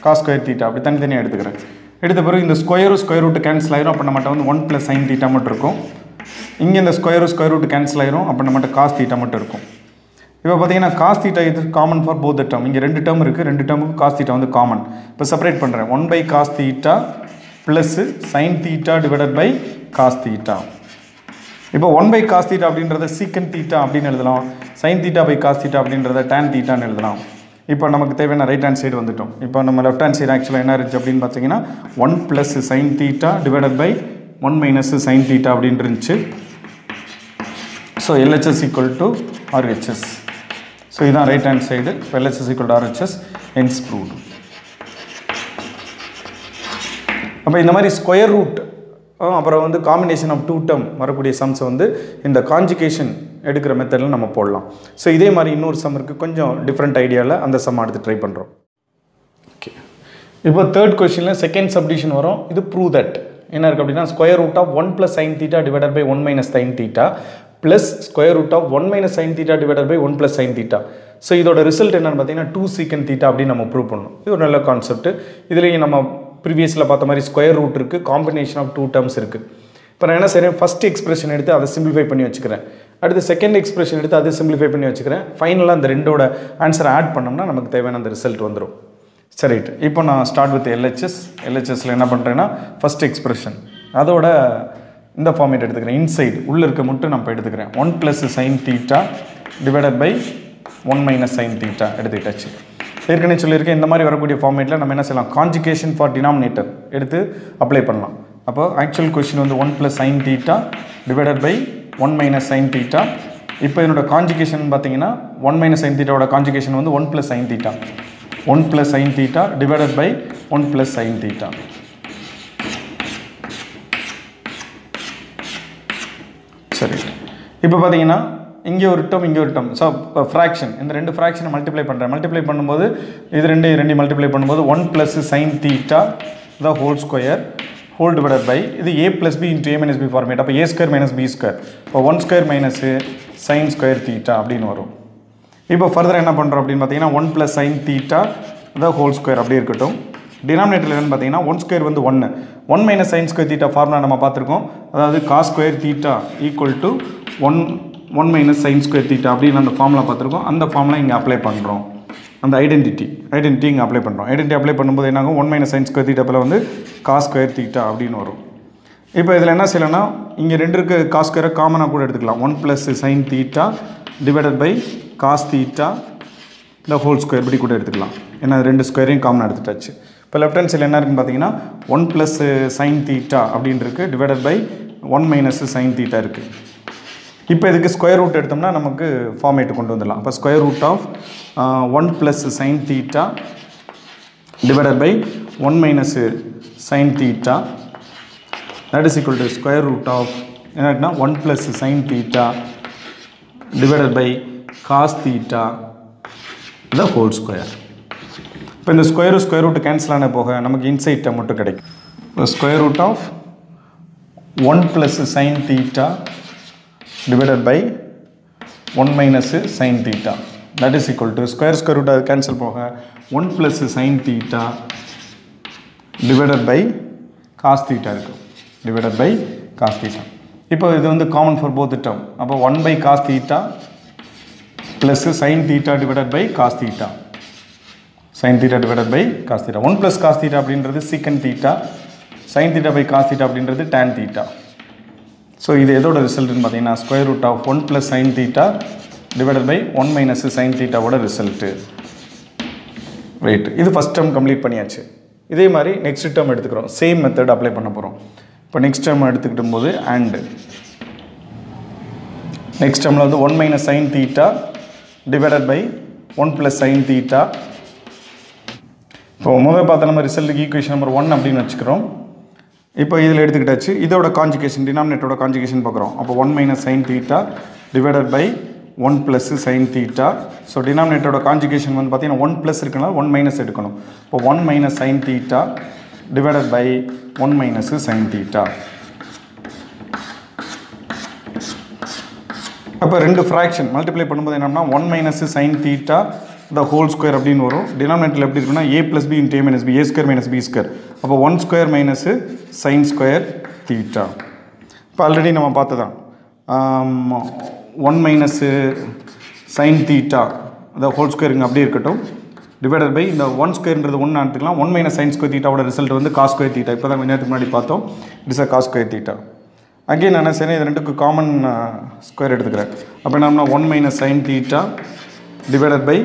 S1: cos square theta அப்படி தனித்தனியாக எடுத்துக்கிறேன். எடுத்த பிறகு இந்த ஸ்கொயரும் ஸ்கொயர் ரூட் கேன்சல் ஆயிரும். அப்போ நம்மகிட்ட வந்து ஒன் ப்ளஸ் சைன் தீட்டா மட்டும் இருக்கும். இங்கே இந்த ஸ்கொயரும் ஸ்கொயர் ரூட் கேன்சல் ஆயிரும். அப்போ நம்மகிட்ட காஸ் தீட்டா மட்டும் இருக்கும். இப்போ பார்த்தீங்கன்னா காஸ் தீட்டா இது காமன் ஃபார் போத் டேர்ம் இங்கே ரெண்டு டேர்ம் இருக்குது ரெண்டு டேர்முக்கு காஸ் தீட்டா வந்து காமன் இப்போ செப்பரேட் பண்ணுறேன் one by cos theta plus sine theta divided by cos theta இப்போ ஒன் பை காஸ் தீட்டா அப்படின்றத சீக்கன் தீட்டா அப்படின்னு எழுதலாம். Sine theta by cos theta அப்படின்றத டேன் தீட்டான்னு எழுதலாம். இப்போ நமக்கு தேவையான ரைட் ஹேண்ட் சைடு வந்துட்டோம். இப்போ நம்ம லெஃப்ட் ஹேண்ட் சைடு ஆக்சுவலாக என்ன இருந்துச்சு அப்படின்னு பார்த்தீங்கன்னா one plus sine theta divided by one minus sine theta அப்படின்னு இருந்துச்சு. So LHS equal to RHS so இதுதான் right hand side LHS equal to RHS hence proved அப்போ இந்த மாதிரி ஸ்கொயர் ரூட் அப்புறம் வந்து காம்பினேஷன் ஆஃப் டூ டேர்ம் வரக்கூடிய சம்ஸை வந்து இந்த காஞ்சிகேஷன் எடுக்கிற மெத்தடில் நம்ம போடலாம். ஸோ இதே மாதிரி இன்னொரு சம் இருக்குது கொஞ்சம் டிஃப்ரெண்ட் ஐடியாவில் அந்த சம் எடுத்து ட்ரை பண்ணுறோம் ஓகே இப்போ தேர்ட் கொஷினில் செகண்ட் சப்டிஷன் வரும். இது ப்ரூவ் தட் என்ன இருக்குது அப்படின்னா square root of one plus sine theta divided by one minus sine theta plus square root of one minus sine theta divided by one plus sine theta so இதோட result என்னென்னு பார்த்தீங்கன்னா two சீக்கன் theta அப்படின்னு நம்ம prove பண்ணணும். இது ஒரு நல்ல கான்செப்ட் இதுலேயும் நம்ம ப்ரீவியஸில் பார்த்த மாதிரி ஸ்கொயர் ரூட் இருக்குது காம்பினேஷன் ஆஃப் டூ டேர்ம்ஸ் இருக்குது இப்போ நான் என்ன செய்கிறேன் ஃபஸ்ட் எக்ஸ்பிரஷன் எடுத்து அதை சிம்பிளிஃபை பண்ணி வச்சுக்கிறேன். அடுத்து செகண்ட் எக்ஸ்பிரஷன் எடுத்து அதை சிம்பிளிஃபை பண்ணி வச்சுக்கிறேன். ஃபைனலாக அந்த ரெண்டோட ஆன்சரை ஆட் பண்ணோம்னா நமக்கு தேவையான அந்த ரிசல்ட் வந்துடும் சரிட்டு இப்போ நான் ஸ்டார்ட் வித் எல்ஹெச்எஸ் எல்ஹெச்எஸில் என்ன பண்ணுறேன்னா ஃபஸ்ட் எக்ஸ்பிரஷன் அதோட இந்த ஃபார்மேட் எடுத்துக்கிறேன். இன்சைடு உள்ளே இருக்க மட்டும் நான் இப்போ எடுத்துக்கிறேன். One plus sine theta divided by one minus sine theta எடுத்துக்கிட்டாச்சு. ஏற்கனவே சொல்லியிருக்கேன் இந்த மாதிரி வரக்கூடிய ஃபார்மேட்டில் நம்ம என்ன செய்யலாம்? கான்ஜிகேஷன் ஃபார் டினாமினேட்டர் எடுத்து அப்ளை பண்ணலாம். அப்போ ஆக்சுவல் கொஷின் வந்து one plus sine theta divided by one minus sine theta இப்போ என்னோட கான்ஜிகேஷன் பார்த்தீங்கன்னா ஒன் மைனஸ் சைன் தீட்டாவோட காஞ்சிகேஷன் வந்து one plus sine theta one plus sine theta divided by one plus sine theta சரி இப்போ பார்த்தீங்கன்னா இங்கே ஒரு டேர்ம் இங்கே ஒரு டேர்ம் ஸோ ஃப்ராக்ஷன் இந்த ரெண்டு ஃப்ராக்ஷனை மல்டிப்ளை பண்ணுறேன் மல்டிப்ளை பண்ணும்போது இது ரெண்டு ரெண்டு மல்டிப்ளை பண்ணும்போது one plus sine theta the whole square whole divided by இது A plus B into A minus B format அப்போ A square minus B square இப்போ one square minus sine square theta அப்படின்னு வரும். இப்போ ஃபர்தர் என்ன பண்ணுறோம் அப்படின்னு பார்த்தீங்கன்னா one plus sine theta the whole square அப்படி இருக்கட்டும். டினாமினேட்டர் என்னென்னு பார்த்தீங்கன்னா ஒன் ஸ்கொயர் வந்து ஒன்று one minus sine square theta formula நம்ம பார்த்துருக்கோம். அதாவது cos square theta equal to one one minus sine square theta அப்படின்னு அந்த ஃபார்முலா பார்த்துருக்கோம். அந்த ஃபார்முலா இங்கே அப்ளை பண்ணுறோம் அந்த ஐடென்டிட்டி ஐடென்டிட்டி இங்கே அப்ளை பண்ணுறோம் ஐடென்டிட்டி அப்ளை பண்ணும்போது என்னாகும்? One minus sine square theta போல் வந்து காஸ் ஸ்கொயர் தீட்டா அப்படின்னு வரும். இப்போ இதில் என்ன செய்யலைன்னா இங்கே ரெண்டு இருக்கு காஸ் ஸ்கொயரை காமனாக கூட எடுத்துக்கலாம். One plus sine theta divided by cos theta இந்த ஹோல் ஸ்கொயர் இப்படி கூட எடுத்துக்கலாம். ஏன்னா ரெண்டு ஸ்கொயரையும் காமனாக எடுத்துட்டாச்சு. இப்போ லெஃப்ட் ஹேண்ட் சைடில் என்ன இருக்குன்னு பார்த்தீங்கன்னா ஒன் ப்ளஸ் சைன் தீட்டா அப்படின்னு இருக்கு divided by one minus sine theta இருக்குது இப்போ இதுக்கு ஸ்கொயர் ரூட் எடுத்தோம்னா நமக்கு ஃபார்மேட் கொண்டு வந்துடலாம். அப்போ square root of one plus sine theta divided by one minus sine theta that is equal to square root of என்னன்னா one plus sine theta divided by cos theta the whole square இப்போ இந்த square square root cancel ஆன போக நமக்கு இன்சைட்டை மட்டும் கிடைக்கும். இப்போ square root of one plus sine theta divided by one minus sine theta that is equal to square square root அது cancel போக one plus sine theta divided by cos theta இருக்கும். Divided by cos theta இப்போ இது வந்து common for both term அப்போ one by cos theta plus sine theta divided by cos theta sine theta divided by cos theta one plus cos theta அப்படின்றது secant theta sine theta by cos theta அப்படின்றது tan theta so இது எதோட ரிசல்ட்னு பார்த்தீங்கன்னா square root of one plus sine theta divided by one minus sine தீட்டாவோட result right இது first term complete பண்ணியாச்சு. இதே மாதிரி நெக்ஸ்ட் டேர்ம் எடுத்துக்கிறோம். சேம் மெத்தட் அப்ளை பண்ண போகிறோம் இப்போ நெக்ஸ்ட் டேர்ம் எடுத்துக்கிட்டும் போது அண்டு நெக்ஸ்ட் டேர்மில் வந்து one minus sine theta divided by one plus sine theta இப்போ முதல் பார்த்த நம்ம ரிசல்ட்டுக்கு ஈக்குவேஷன் நம்பர் ஒன் அப்படின்னு வச்சுக்கிறோம். இப்போ இதில் எடுத்துக்கிட்டாச்சு. இதோட காஞ்சிகேஷன் டினாமினேட்டோட காஞ்சிகேஷன் பார்க்குறோம். அப்போ one minus sine theta divided by one plus sine theta so டினாமினேட்டரோட conjugation வந்து பார்த்தீங்கன்னா ஒன் ப்ளஸ் இருக்குன்னா ஒன் மைனஸ் எடுக்கணும். இப்போ one minus sine theta divided by one minus sine theta அப்போ ரெண்டு ஃப்ராக்ஷன் மல்டிப்ளை பண்ணும்போது என்னன்னா one minus sine theta the whole square அப்படின்னு வரும். டினாமினேட்டர் எப்படி இருக்குன்னா A plus B into A minus B A square minus B square அப்போ one square minus sine square theta இப்போ ஆல்ரெடி நம்ம பார்த்ததான். One minus sine theta the whole ஸ்கொயருங்க அப்படியே இருக்கட்டும். Divided by இந்த ஒன் ஸ்கொயர்ன்றது ஒன்று எடுத்துக்கலாம். ஒன் மைனஸ் சைன் ஸ்கொயர் தீட்டாவோட ரிசல்ட் வந்து காஸ் ஸ்கொயர் தீட்டா இப்போ தான் கொஞ்ச நேரத்துக்கு முன்னாடி பார்த்தோம். It's a cos square theta again நான் என்ன இது ரெண்டுக்கு காமன் ஸ்கொயர் எடுத்துக்கிறேன். அப்போ என்ன one minus sine theta divided by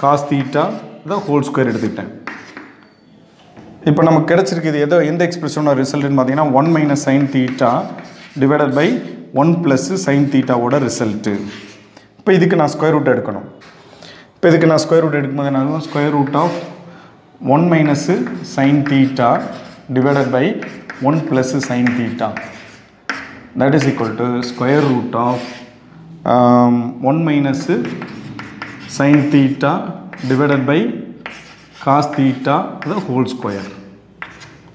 S1: cos theta தான் ஹோல் ஸ்கொயர் எடுத்துக்கிட்டேன். இப்போ நமக்கு கிடச்சிருக்குது எதோ எந்த எக்ஸ்பிரஷனோட ரிசல்ட்னு பார்த்தீங்கன்னா one minus sine theta divided by one plus sine தீட்டாவோட result இப்போ இதுக்கு நான் ஸ்கொயர் ரூட் எடுக்கணும். இப்போ இதுக்கு நான் ஸ்கொயர் ரூட் எடுக்கும்போது என்ன square root of one minus sine theta divided by one plus sine theta that is equal to square root of one minus sine theta divided by cos theta theta whole square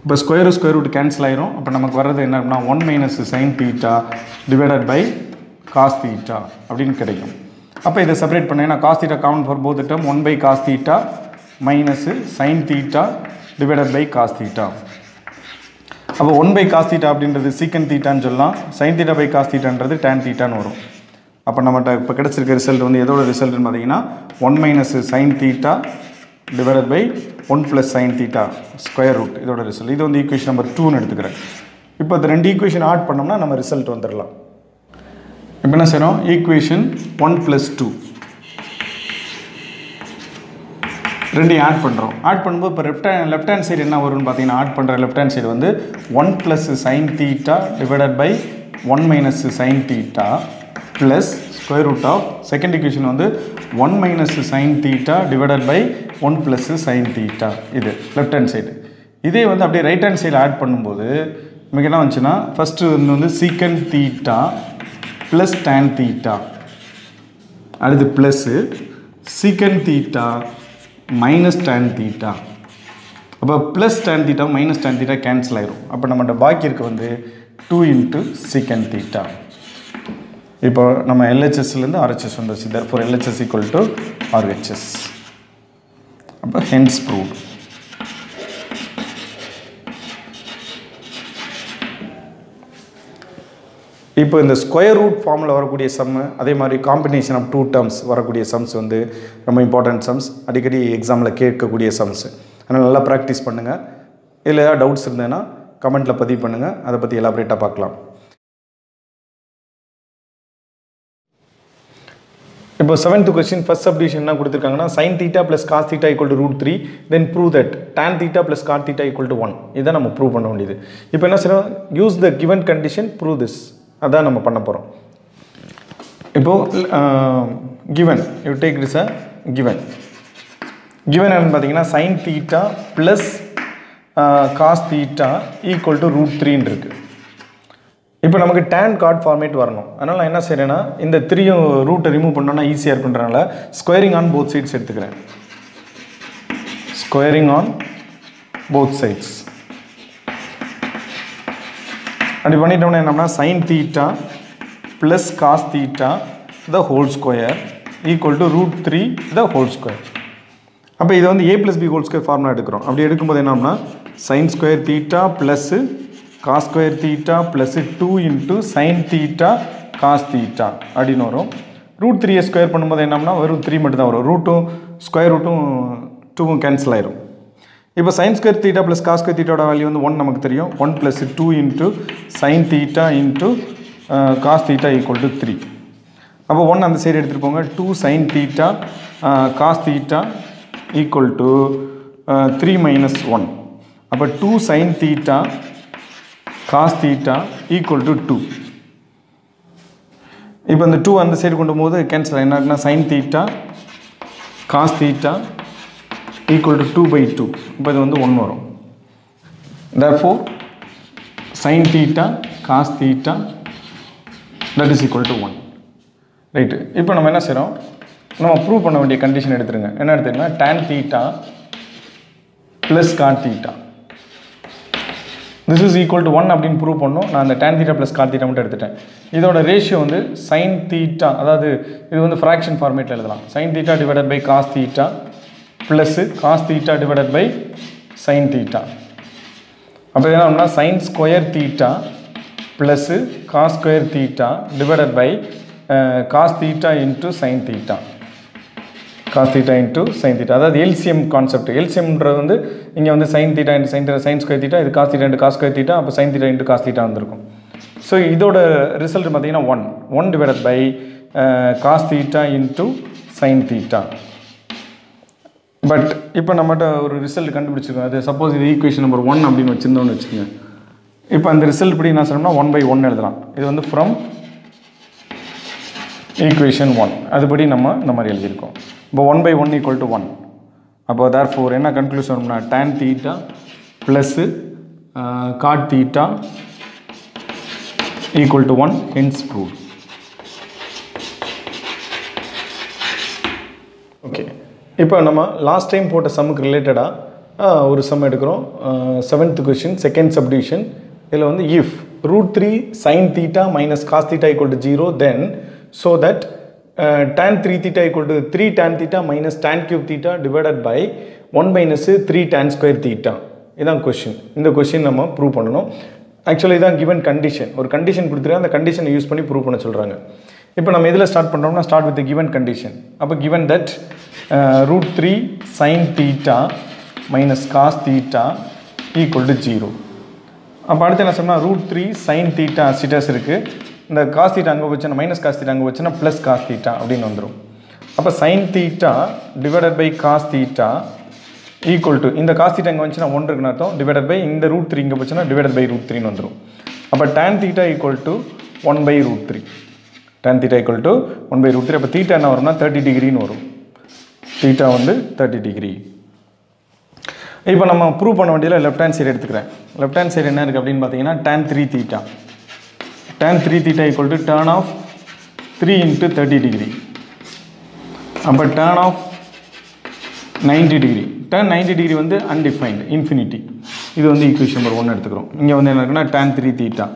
S1: இப்போ square square root cancel ஆயிரும். அப்போ நமக்கு வர்றது என்ன அப்படின்னா one minus sine theta divided by cos theta அப்படின்னு கிடைக்கும். அப்போ இதை செப்பரேட் பண்ணேன்னா cos theta common for both term one by cos theta minus sine theta divided by cos theta அப்போ ஒன் பை காஸ் தீட்டா அப்படின்றது சீக்கன் தீட்டான்னு சொல்லலாம். Sine theta by cos தீட்டான்றது டேன் தீட்டான்னு வரும். அப்போ நம்மகிட்ட இப்போ கிடச்சிருக்க ரிசல்ட் வந்து எதோட ரிசல்ட்னு பார்த்தீங்கன்னா one minus sine theta divided by one plus sine theta square root இதோட ரிசல்ட் இது வந்து ஈக்குவேஷன் நம்பர் டூன்னு எடுத்துக்கிறேன். இப்போ இந்த ரெண்டு ஈக்குவேஷன் ஆட் பண்ணோம்னா நம்ம ரிசல்ட் வந்துடலாம் இப்போ என்ன செய்கிறோம் ஈக்குவேஷன் ஒன் ப்ளஸ் டூ ரெண்டையும் ஆட் பண்ணுறோம் ஆட் பண்ணும்போது இப்போ left hand left hand side என்ன வரும்னு பார்த்தீங்கன்னா ஆட் பண்ணுற லெஃப்ட் ஹேண்ட் சைடு வந்து one plus sine theta divided by one minus sine theta plus square root of second equation வந்து one minus sine theta divided by one plus sine theta இது left hand side இதே வந்து அப்படியே right hand side add பண்ணும்போது நமக்கு என்ன வந்துச்சுன்னா first வந்து வந்து secant theta plus tan theta அடுத்து plus secant theta minus tan theta அப்போ plus tan theta minus tan theta cancel ஆயிரும். அப்போ நம்மகிட்ட பாக்கி இருக்க வந்து டூ இன்ட்டு சீக்கன் தீட்டா இப்போ நம்ம எல்ஹெச்எஸ்லேருந்து ஆர்ஹெச்எஸ் வந்துருச்சு therefore LHS equal to RHS அப்போ ஹென்ஸ் ப்ரூவ்ட் இப்போ இந்த ஸ்கொயர் ரூட் ஃபார்மில் வரக்கூடிய சம்மு அதே மாதிரி காம்பினேஷன் ஆஃப் டூ டேர்ம்ஸ் வரக்கூடிய சம்ஸ் வந்து ரொம்ப இம்பார்ட்டன்ட் சம்ஸ் அடிக்கடி எக்ஸாமில் கேட்கக்கூடிய சம்ஸ் அதனால் நல்லா ப்ராக்டிஸ் பண்ணுங்கள் இதில் ஏதாவது டவுட்ஸ் இருந்ததுன்னா கமெண்ட்டில் பதிவு பண்ணுங்கள் அதை பற்றி எலாபரேட்டாக பார்க்கலாம். இப்போ செவன்த் கொஸ்டின் ஃபர்ஸ்ட் சப்டிஷன் என்ன கொடுத்துருக்காங்கன்னா sine theta plus cos theta equal to root three then prove that tan theta plus cot theta equal to one இதை நம்ம ப்ரூவ் பண்ண வேண்டியது. இப்போ என்ன செய்யணும் use the given condition prove this அதான் நம்ம பண்ண போகிறோம் இப்போது given you take it's a given given என்னன்னு பார்த்தீங்கன்னா sine theta plus cos theta equal to root த்ரீன்னு இருக்குது இப்போ நமக்கு டேன் கார்டு ஃபார்மேட் வரணும். அதனால் நான் என்ன செய்கிறேன்னா இந்த த்ரீயும் ரூட்டை ரிமூவ் பண்ணோன்னா ஈஸியாக இருக்குன்றனால ஸ்கொயரிங் ஆன் போத் சைட்ஸ் எடுத்துக்கிறேன். ஸ்கொயரிங் ஆன் போத் சைட்ஸ் அப்படி பண்ணிட்டோம்னா என்னம்னா sine theta plus cos theta the whole square equal to root three the whole square அப்போ இதை வந்து A plus B whole square formula எடுக்கிறோம். அப்படி எடுக்கும்போது என்னன்னா sine square theta plus cos square theta plus two into sine theta cos theta அப்படின்னு வரும். Root த்ரீயை ஸ்கொயர் பண்ணும்போது என்னம்னா வெறும் த்ரீ மட்டும் தான் வரும் ரூட்டும் ஸ்கொயர் ரூட்டும் டூவும் கேன்சல் ஆயிரும். இப்போ sine square theta plus cos square தீட்டாவோட value வந்து ஒன் நமக்கு தெரியும். One plus two into sine theta into cos theta equal to three அப்போ ஒன் அந்த சைடு எடுத்துகிட்டு போங்க. Two sine theta cos theta equal to three minus one அப்போ two sine theta cos theta equal to two இப்போ இந்த two அந்த side கொண்டு போது கேன்சல் என்ன ஆகுனா sine theta cos theta equal to two by two இப்போ இது வந்து ஒன்று வரும். Therefore sin theta cos theta that is equal to 1 right இப்போ நம்ம என்ன செய்கிறோம் நம்ம ப்ரூவ் பண்ண வேண்டிய கண்டிஷன் எடுத்துருங்க. என்ன எடுத்துருங்க tan theta plus cot theta this is equal to one அப்படின்னு ப்ரூவ் பண்ணோம். நான் அந்த tan theta plus cot theta மட்டும் எடுத்துட்டேன். இதோட ரேஷியோ வந்து சைன் தீட்டா அதாவது இது வந்து ஃப்ராக்ஷன் ஃபார்மேட்டில் எழுதலாம். Sine theta divided by cos theta plus cos theta divided by sine theta அப்போ என்ன அப்படின்னா sine square theta plus cos square theta divided by cos theta into sine theta cos theta into sine theta அதாவது LCM concept எல்சிஎம்ன்றது வந்து இங்கே வந்து sine theta into sine sine square theta இது cos theta into cos square theta அப்போ sine theta into cos theta வந்திருக்கும். So இதோட result பார்த்தீங்கன்னா one one divided by cos theta into sin theta but இப்போ நம்மகிட்ட ஒரு ரிசல்ட் கண்டுபிடிச்சிருக்கோம். அது சப்போஸ் இது ஈக்குவேஷன் நம்பர் ஒன் அப்படின்னு வச்சுருந்தோம்னு வச்சுக்கோங்க. இப்போ அந்த ரிசல்ட் படி என்ன சொல்லணும்னா ஒன் பை ஒன் எழுதலாம். இது வந்து ஃப்ரம் ஈக்குவேஷன் ஒன் அதுபடி நம்ம இந்த மாதிரி எழுதியிருக்கோம். இப்போ one by one equal to one அப்போ தேர் ஃபோர் என்ன கன்க்ளூஷன் அப்படின்னா tan theta plus cot theta equal to one hence prove okay இப்போ நம்ம லாஸ்ட் டைம் போட்ட சம்முக்கு ரிலேட்டடாக ஒரு சம் எடுக்கிறோம். செவன்த் கொஷின் செகண்ட் சப்டிவிஷன் இதில் வந்து if root three sin theta minus cos theta equal to zero then so that tan three theta equal to three tan theta minus tan cube theta divided by one minus three tan square theta இதான் question இந்த question நம்ம prove பண்ணணும். Actually இதான் given condition ஒரு condition கொடுத்துருக்கா அந்த கண்டிஷனை use பண்ணி ப்ரூவ் பண்ண சொல்கிறாங்க இப்போ நம்ம எதில் ஸ்டார்ட் பண்ணுறோம்னா ஸ்டார்ட் வித் கிவன் கண்டிஷன் அப்போ given that root three sin theta minus cos theta equal to zero அப்போ அடுத்து என்ன சொன்னால் ரூட் த்ரீ சைன் தீட்டா சிட்டஸ் இருக்குது இந்த காஸ் தீட்டா அங்கே வச்சுன்னா மைனஸ் காஸ் தீட்டா அங்கே வச்சுன்னா ப்ளஸ் காஸ் தீட்டா அப்படின்னு வந்துடும் அப்போ sin theta divided by cos theta equal to இந்த காஸ் தீட்டா இங்கே வந்துச்சுன்னா ஒன்று இருக்குன்னு அர்த்தம். டிவைடட் பை இந்த ரூட் த்ரீ இங்கே போச்சுன்னா டிவைடட் பை ரூட் த்ரீன்னு வந்துடும் அப்போ tan theta equal to one by root three tan theta equal to one by root three அப்போ தீட்டா என்ன வரும்னா தேர்ட்டி டிகிரின்னு வரும். தீட்டா வந்து தேர்ட்டி டிகிரி இப்போ நம்ம ப்ரூவ் பண்ண வேண்டியதில் லெஃப்ட் ஹேண்ட் சைடு எடுத்துக்கிறேன். லெஃப்ட் ஹேண்ட் சைடு என்ன இருக்குது அப்படின்னு பார்த்தீங்கன்னா tan three theta tan three theta equal to tan of three into thirty degree அப்போ tan of ninety degree tan 90 degree வந்து அன்டிஃபைன்டு இன்ஃபினிட்டி இது வந்து ஈக்குவேஷன் நம்பர் ஒன்று எடுத்துக்கிறோம். இங்கே வந்து என்ன இருக்குன்னா tan த்ரீ தீட்டா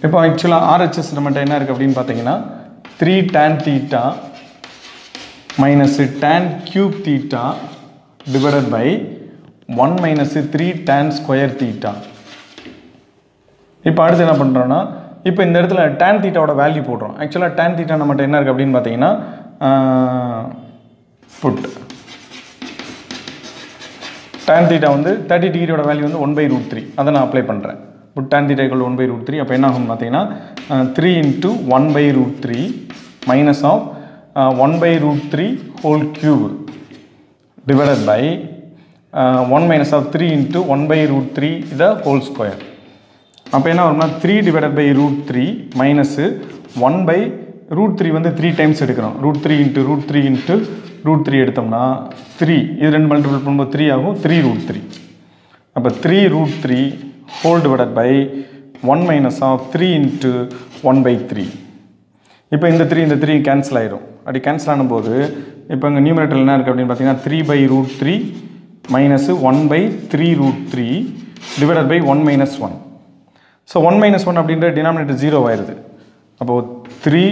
S1: இப்போ ஆக்சுவலாக ஆர்ஹெச்எஸ் நம்மகிட்ட என்ன இருக்குது அப்படின்னு பார்த்தீங்கன்னா three tan theta minus tan cube theta divided by one minus three tan square theta இப்போ அடுத்து என்ன பண்ணுறோன்னா இப்போ இந்த இடத்துல டேன் தீட்டாவோட வேல்யூ போடுறோம். ஆக்சுவலாக டேன் தீட்டா நம்மகிட்ட என்ன இருக்குது அப்படின்னு பார்த்தீங்கன்னா புட் டேன் தீட்டா வந்து தேர்ட்டி டிகிரியோட வேல்யூ வந்து ஒன் பை ரூட் த்ரீ அதை நான் அப்ளை பண்ணுறேன் put tan theta equal one by root three அப்போ என்ன ஆகும் பார்த்தீங்கன்னா three into one by root three minus of one by root three whole cube divided by one minus of three into one by root three the whole square அப்போ என்ன வரும்னா three divided by root three minus one by root three வந்து three times எடுக்கிறோம். Root three into root three into root three எடுத்தோம்னா three இது ரெண்டு multiple பண்ணும்போது three ஆகும். த்ரீ ரூட் த்ரீ அப்போ three root three whole divided by one minus of three into one by three இப்போ இந்த த்ரீ இந்த த்ரீ கேன்சல் ஆயிரும். அப்படி கேன்சல் ஆனும்போது இப்போ இங்கே நியூமரேட்டர் என்ன இருக்குது அப்படின்னு பார்த்தீங்கன்னா three by root three minus one by three root three divided by one minus one so one minus one அப்படின்ற டினாமினேட்டர் ஜீரோ ஆயிடுது அப்போது three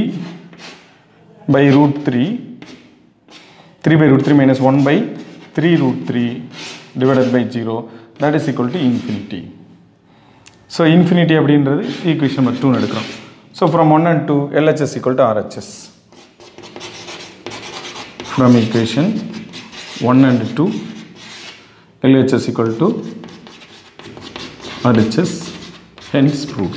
S1: by root three three by root three minus one by three root three divided by zero that is equal to infinity so infinity அப்படின்றது equation number டூன்னு எடுக்கிறோம். So from one and two LHS equal to RHS from equation one and two LHS equal to RHS hence proved.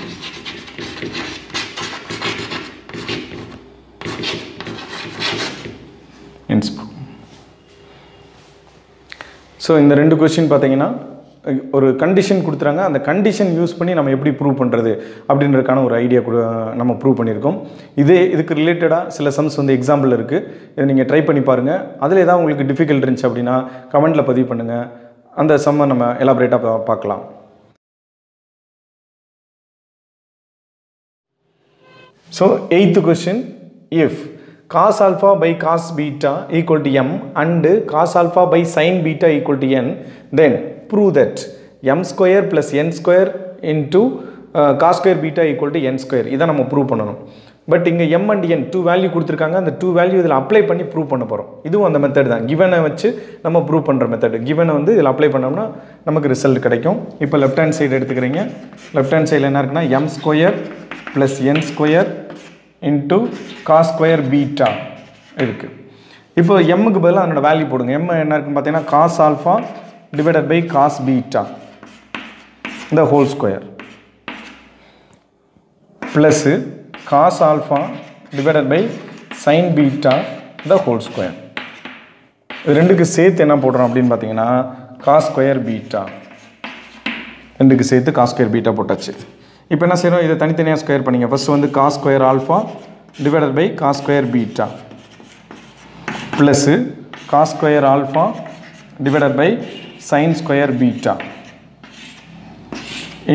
S1: Hence proved. So இந்த ரெண்டு question பார்த்தீங்கன்னா ஒரு condition கொடுத்துறாங்க. அந்த condition use பண்ணி நம்ம எப்படி ப்ரூவ் பண்ணுறது அப்படின்றதுக்கான ஒரு ஐடியா கூட நம்ம ப்ரூவ் பண்ணியிருக்கோம். இதே இதுக்கு ரிலேட்டடாக சில சம்ஸ் வந்து எக்ஸாம்பிள் இருக்குது இதை நீங்கள் ட்ரை பண்ணி பாருங்கள் அதில் ஏதாவது உங்களுக்கு டிஃபிகல்ட் இருந்துச்சு அப்படின்னா கமெண்ட்டில் பதிவு பண்ணுங்கள் அந்த சம்மை நம்ம எலாபரேட்டாக பார்க்கலாம். So, eighth question, if cos alpha by cos beta equal to m and cos alpha by sin beta equal to n, then prove that m square plus n square into uh, cos square beta equal to n square. இதை நம்ம prove பண்ணணும். But இங்கே M and N two value கொடுத்துருக்காங்க. அந்த two value இதில் apply பண்ணி prove பண்ண போகிறோம் இதுவும் அந்த மெத்தட் தான். கிவனை வச்சு நம்ம ப்ரூவ் பண்ணுற மெத்தடு கிவனை வந்து இதில் அப்ளை பண்ணோம்னா நமக்கு ரிசல்ட் கிடைக்கும். இப்போ லெஃப்ட் ஹேண்ட் சைடு எடுத்துக்கிறீங்க. லெஃப்ட் ஹேண்ட் சைடில் என்ன இருக்குன்னா M square plus N square into cos square beta இருக்குது இப்போ எம்முக்கு பதிலாக அதனோட வேல்யூ போடுங்க. எம் என்ன இருக்குன்னு பார்த்தீங்கன்னா cos alpha divided by cos beta இந்த whole square plus cos alpha divided by sin beta the whole square இது ரெண்டுக்கு சேர்த்து என்ன போடுறோம் அப்படின்னு பார்த்தீங்கன்னா காஸ் ஸ்கொயர் பீட்டா ரெண்டுக்கு சேர்த்து காஸ் ஸ்கொயர் பீட்டா போட்டாச்சு. இப்போ என்ன செய்யணும்? இதை தனித்தனியாக ஸ்கொயர் பண்ணிங்க. ஃபஸ்ட்டு வந்து cos square alpha divided by cos square beta plus cos square alpha divided by sin square beta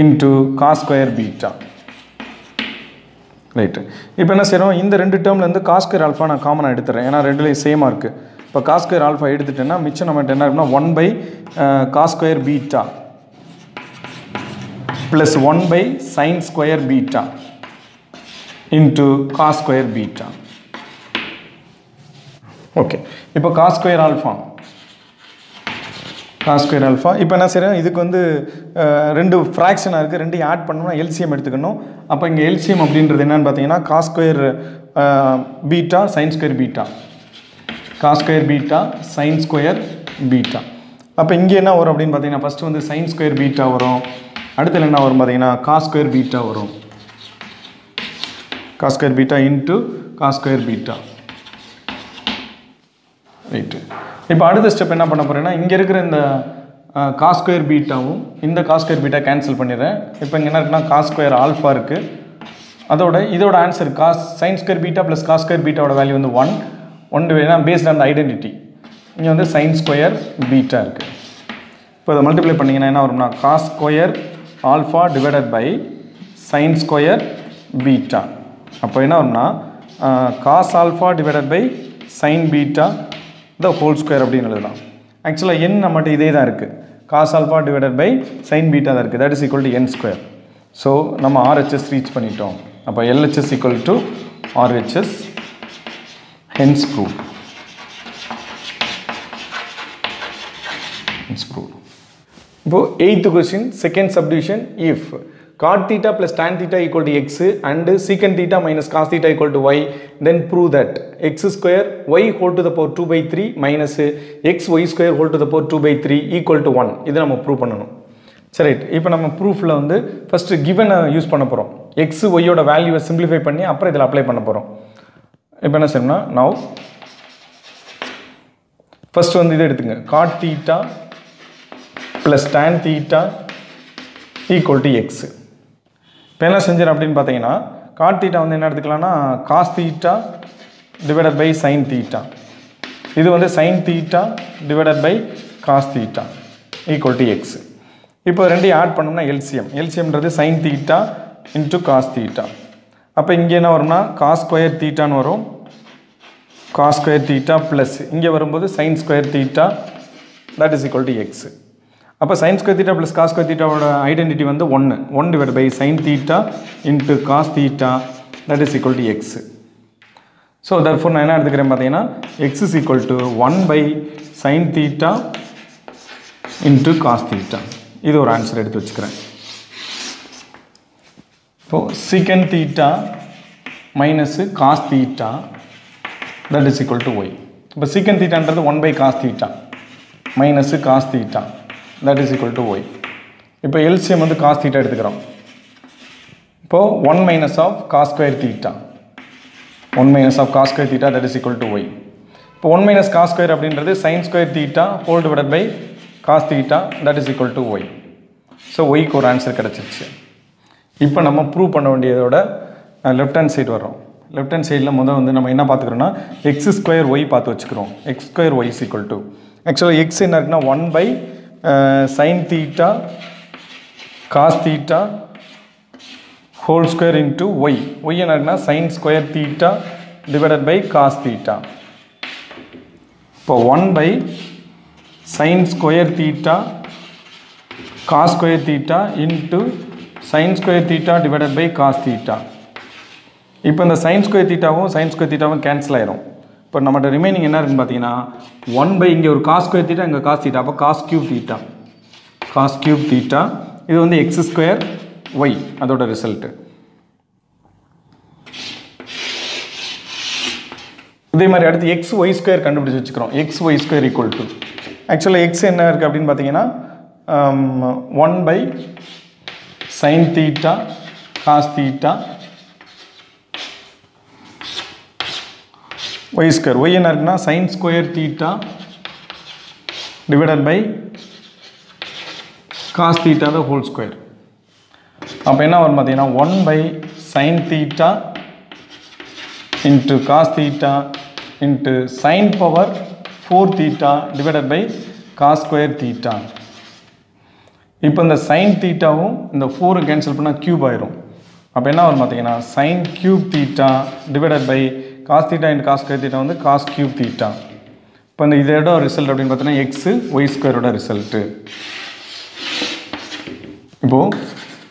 S1: into cos square beta right இப்போ என்ன செய்கிறோம் இந்த ரெண்டு டேர்ம்லேருந்து காஸ் ஸ்கொயர் ஆல்ஃபா நான் காமனாக எடுத்துறேன். ஏன்னா ரெண்டுலேயும் சேமாக இருக்குது இப்போ காஸ் ஸ்கொயர் ஆல்ஃபா எடுத்துட்டேன்னா மிச்சம் நம்மகிட்ட என்ன இருக்குன்னா one by cos square beta plus 1 by sin square beta into cos square beta. Okay இப்போ cos square alpha cos square alpha இப்போ என்ன செய்கிறேன் இதுக்கு வந்து ரெண்டு ஃப்ராக்ஷனாக இருக்குது ரெண்டையும் ஆட் பண்ணணும்னா எல்சிஎம் எடுத்துக்கணும். அப்போ இங்கே எல்சிஎம் அப்படின்றது என்னன்னு பார்த்தீங்கன்னா cos square beta sin square beta cos square beta sin square beta அப்போ இங்கே என்ன வரும் அப்படின்னு பார்த்தீங்கன்னா ஃபஸ்ட்டு வந்து சைன் ஸ்கொயர் பீட்டா வரும். அடுத்து என்ன வரும் பார்த்தீங்கன்னா காஸ் ஸ்கொயர் பீட்டா வரும். Cos square beta into cos square beta right இப்போ அடுத்த ஸ்டெப் என்ன பண்ண போகிறேன்னா இங்கே இருக்கிற இந்த காஸ் ஸ்கொயர் பீட்டாவும் இந்த காஸ் ஸ்கொயர் பீட்டா கேன்சல் பண்ணிடுறேன். இப்போ இங்கே என்ன இருக்குன்னா காஸ் ஸ்கொயர் ஆல்ஃபா இருக்குது அதோட இதோட answer cos sin square beta plus cos square பீட்டாவோட value வந்து ஒன் ஒன் வேணா பேஸ்ட் ஆன் ஐடென்டிட்டி இங்கே வந்து சைன் ஸ்கொயர் பீட்டா இருக்குது இப்போ இதை மல்டிப்ளை பண்ணிங்கன்னா என்ன வரும்னா cos square alpha divided by sin square beta. அப்போ என்ன வரும்னா cos alpha divided by sin beta the whole square அப்படின்னு எழுதலாம். ஆக்சுவலாக என் நம்மகிட்ட இதே தான் இருக்குது cos alpha divided by sin beta தான் இருக்குது that is equal to N square so நம்ம ஆர்ஹெச்எஸ் ரீச் பண்ணிட்டோம். அப்போ LHS equal to RHS hence prove hence prove இப்போது eight question second subdivision if cot theta plus tan theta equal to X and secant theta minus cos theta equal to Y then prove that X square Y whole to the power two by three minus X Y square whole to the power two by three equal to one இதை நம்ம prove பண்ணணும். சரி இப்போ நம்ம ப்ரூஃபில் வந்து first கிவனை use பண்ண போகிறோம் X ஒய்யோட வேல்யூவை சிம்பிளிஃபை பண்ணி அப்புறம் இதில் அப்ளை பண்ண போகிறோம் இப்போ என்ன செய்யணும்னா நவ் ஃபஸ்ட்டு வந்து இதை எடுத்துங்க. Cot theta plus tan theta equal to x இப்போ என்ன செஞ்சிடும் அப்படின்னு பார்த்தீங்கன்னா காட் தீட்டா வந்து என்ன எடுத்துக்கலாம்னா cos theta divided by sin theta இது வந்து sin theta divided by cos theta equal to X இப்போ ரெண்டையும் ஆட் பண்ணோம்னா LCM எல்சிஎம்ன்றது sin theta into cos theta அப்போ இங்கே என்ன வரும்னா காஸ் ஸ்கொயர் தீட்டான்னு வரும். காஸ் ஸ்கொயர் தீட்டா ப்ளஸ் இங்கே வரும்போது sin square theta that is equal to X அப்போ sin square theta plus cos square தீட்டாவோட identity வந்து ஒன்று one divide by sin theta into cos theta that is equal to X so therefore நான் என்ன எடுத்துக்கிறேன் பார்த்தீங்கன்னா X is equal to one by sin theta into cos theta இது ஒரு answer எடுத்து வச்சுக்கிறேன். இப்போது secant theta minus cos theta that is equal to Y இப்போ சீக்கன் தீட்டான்றது one by cos theta minus cos theta that is equal to Y இப்போ LCM வந்து cos theta எடுத்துக்கிறோம். இப்போது one minus of cos square theta one minus of cos square theta that is equal to Y இப்போ one minus cos square அப்படின்றது sin square theta whole divide by cos theta that is equal to Y so ஒய்க்கு ஒரு answer கிடச்சிருச்சு. இப்போ நம்ம prove பண்ண வேண்டியதோட left hand side வரோம் லெஃப்ட் ஹேண்ட் சைடில் முதல் வந்து நம்ம என்ன பார்த்துக்கிறோன்னா எக்ஸ் ஸ்கொயர் ஒய் பார்த்து வச்சுக்கிறோம். X square Y is equal to ஆக்சுவலாக எக்ஸ் என்ன இருக்குன்னா one by sin theta cos theta whole square into Y Y என்ன sin square theta divided by cos theta இப்போ one by sin square theta cos square theta into sin square theta divided by cos theta இப்போ இந்த sign square தீட்டாவும் sign square தீட்டாவும் cancel ஆயிரும். இப்போ நம்மகிட்ட remaining என்ன இருக்குன்னு பார்த்தீங்கன்னா ஒன் பை இங்கே ஒரு காஸ் ஸ்கொயர் தீட்டா இங்கே காஸ் தீட்டா அப்போ cos cube theta cos cube theta இது வந்து எக்ஸ் ஸ்கொயர் ஒய் அதோட ரிசல்ட்டு இதே மாதிரி அடுத்து எக்ஸ் ஒய் ஸ்கொயர் கண்டுபிடிச்சு வச்சுக்கிறோம். X Y square equal to ஆக்சுவலாக எக்ஸ் என்ன இருக்குது அப்படின்னு பார்த்தீங்கன்னா one by sin theta cos theta Y square Y என்ன இருக்குன்னா sin square theta divided by cos theta the whole square அப்போ என்ன வரும் பார்த்தீங்கன்னா one by sin theta into cos theta into sin power four theta divided by cos square theta இப்போ இந்த sign தீட்டாவும் இந்த ஃபோரை கேன்சல் பண்ணால் க்யூப் ஆயிரும். அப்போ என்ன வரும் பார்த்தீங்கன்னா sin cube theta divided by cos theta into cos square theta வந்து காஸ் க்யூப் தீட்டா இப்போ இந்த இதோட ரிசல்ட் அப்படின்னு பார்த்தீங்கன்னா எக்ஸு ஒய் ஸ்கொயரோட ரிசல்ட்டு இப்போது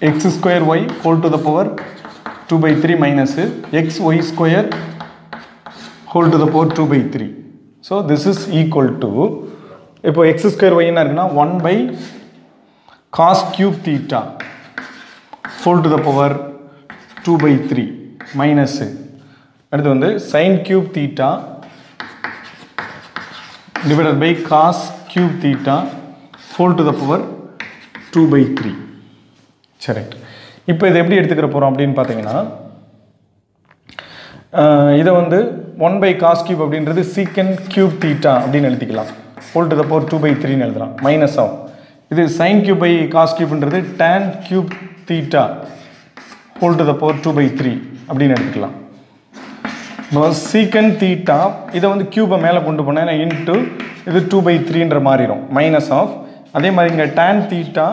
S1: X square Y whole to the power two by three minus X Y square whole to the power two by three so this is equal to இப்போ X square Y என்ன இருக்குன்னா one by cos cube theta whole to the power two by three minus அடுத்து வந்து sin cube theta divided by cos cube theta whole to the power two by three சரி இப்போ இதை எப்படி எடுத்துக்கிற போகிறோம் அப்படின்னு பார்த்தீங்கன்னா இதை வந்து ஒன் பை காஸ் கியூப் அப்படின்றது சீக்கன் கியூப் தீட்டா அப்படின்னு எழுதிக்கலாம். Whole to the power two by த்ரீன்னு எழுதலாம். மைனஸ் ஆகும் இது sine cube by cos கியூப்ன்றது tan cube theta whole to the power two by three அப்படின்னு எடுத்துக்கலாம். இப்போ சீக்கன் தீட்டா இதை வந்து கியூபை மேலே கொண்டு போனேன் இன்ட்டு இது டூ பை த்ரீன்ற மாறிடும் மைனஸ் ஆஃப் அதே மாதிரி இங்கே டேன் தீட்டா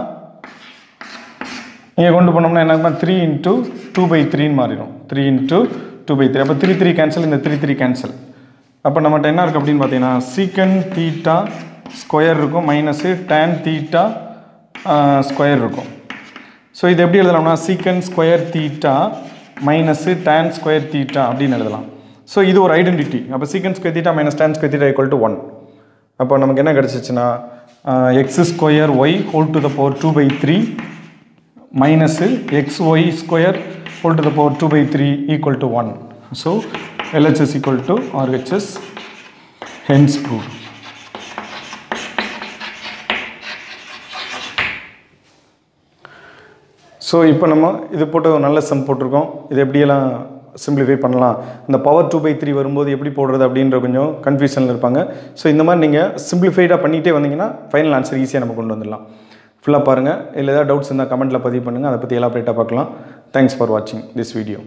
S1: இங்கே கொண்டு போனோம்னா என்ன த்ரீ இன்ட்டு டூ பை த்ரீன்னு மாறிடும். Three into two by three அப்போ த்ரீ த்ரீ கேன்சல் இந்த த்ரீ த்ரீ கேன்சல் அப்போ நம்மகிட்ட என்ன இருக்குது அப்படின்னு பார்த்தீங்கன்னா சீக்கன் தீட்டா ஸ்கொயர் இருக்கும் மைனஸு டேன் தீட்டா ஸ்கொயர் இருக்கும். ஸோ இது எப்படி எழுதலாம்னா secant square theta minus tan square theta அப்படின்னு எழுதலாம். ஸோ இது ஒரு ஐடென்டிட்டி அப்போ secants square minus tans square equal to one அப்போ நமக்கு என்ன கிடச்சிச்சுன்னா X square Y whole to the power two by three minus X Y square whole to the power two by three equal to one so LHS equal to RHS hence prove so இப்போ நம்ம இது போட்டு ஒரு நல்ல some போட்டிருக்கோம். இது எப்படியெல்லாம் simplify பண்ணலாம். இந்த பவர் டூ பை த்ரீ வரும்போது எப்படி போடுறது அப்படின்ற கொஞ்சம் கன்ஃபியூஷனில் இருப்பாங்க. ஸோ இந்த மாதிரி நீங்கள் சிம்பிளிஃபைடாக பண்ணிகிட்டே வந்தீங்கன்னா ஃபைனல் ஆன்சர் ஈஸியாக நம்ம கொண்டு வந்துடலாம். ஃபுல்லாக பாருங்கள் இல்லை ஏதாவது டவுட்ஸ் இருந்தால் கமெண்ட்டில் பதிவு பண்ணுங்கள் அதை பற்றி எல்லாம் அப்டேட்டாக பார்க்கலாம். தேங்க்ஸ் ஃபார் வாட்சிங் திஸ் வீடியோ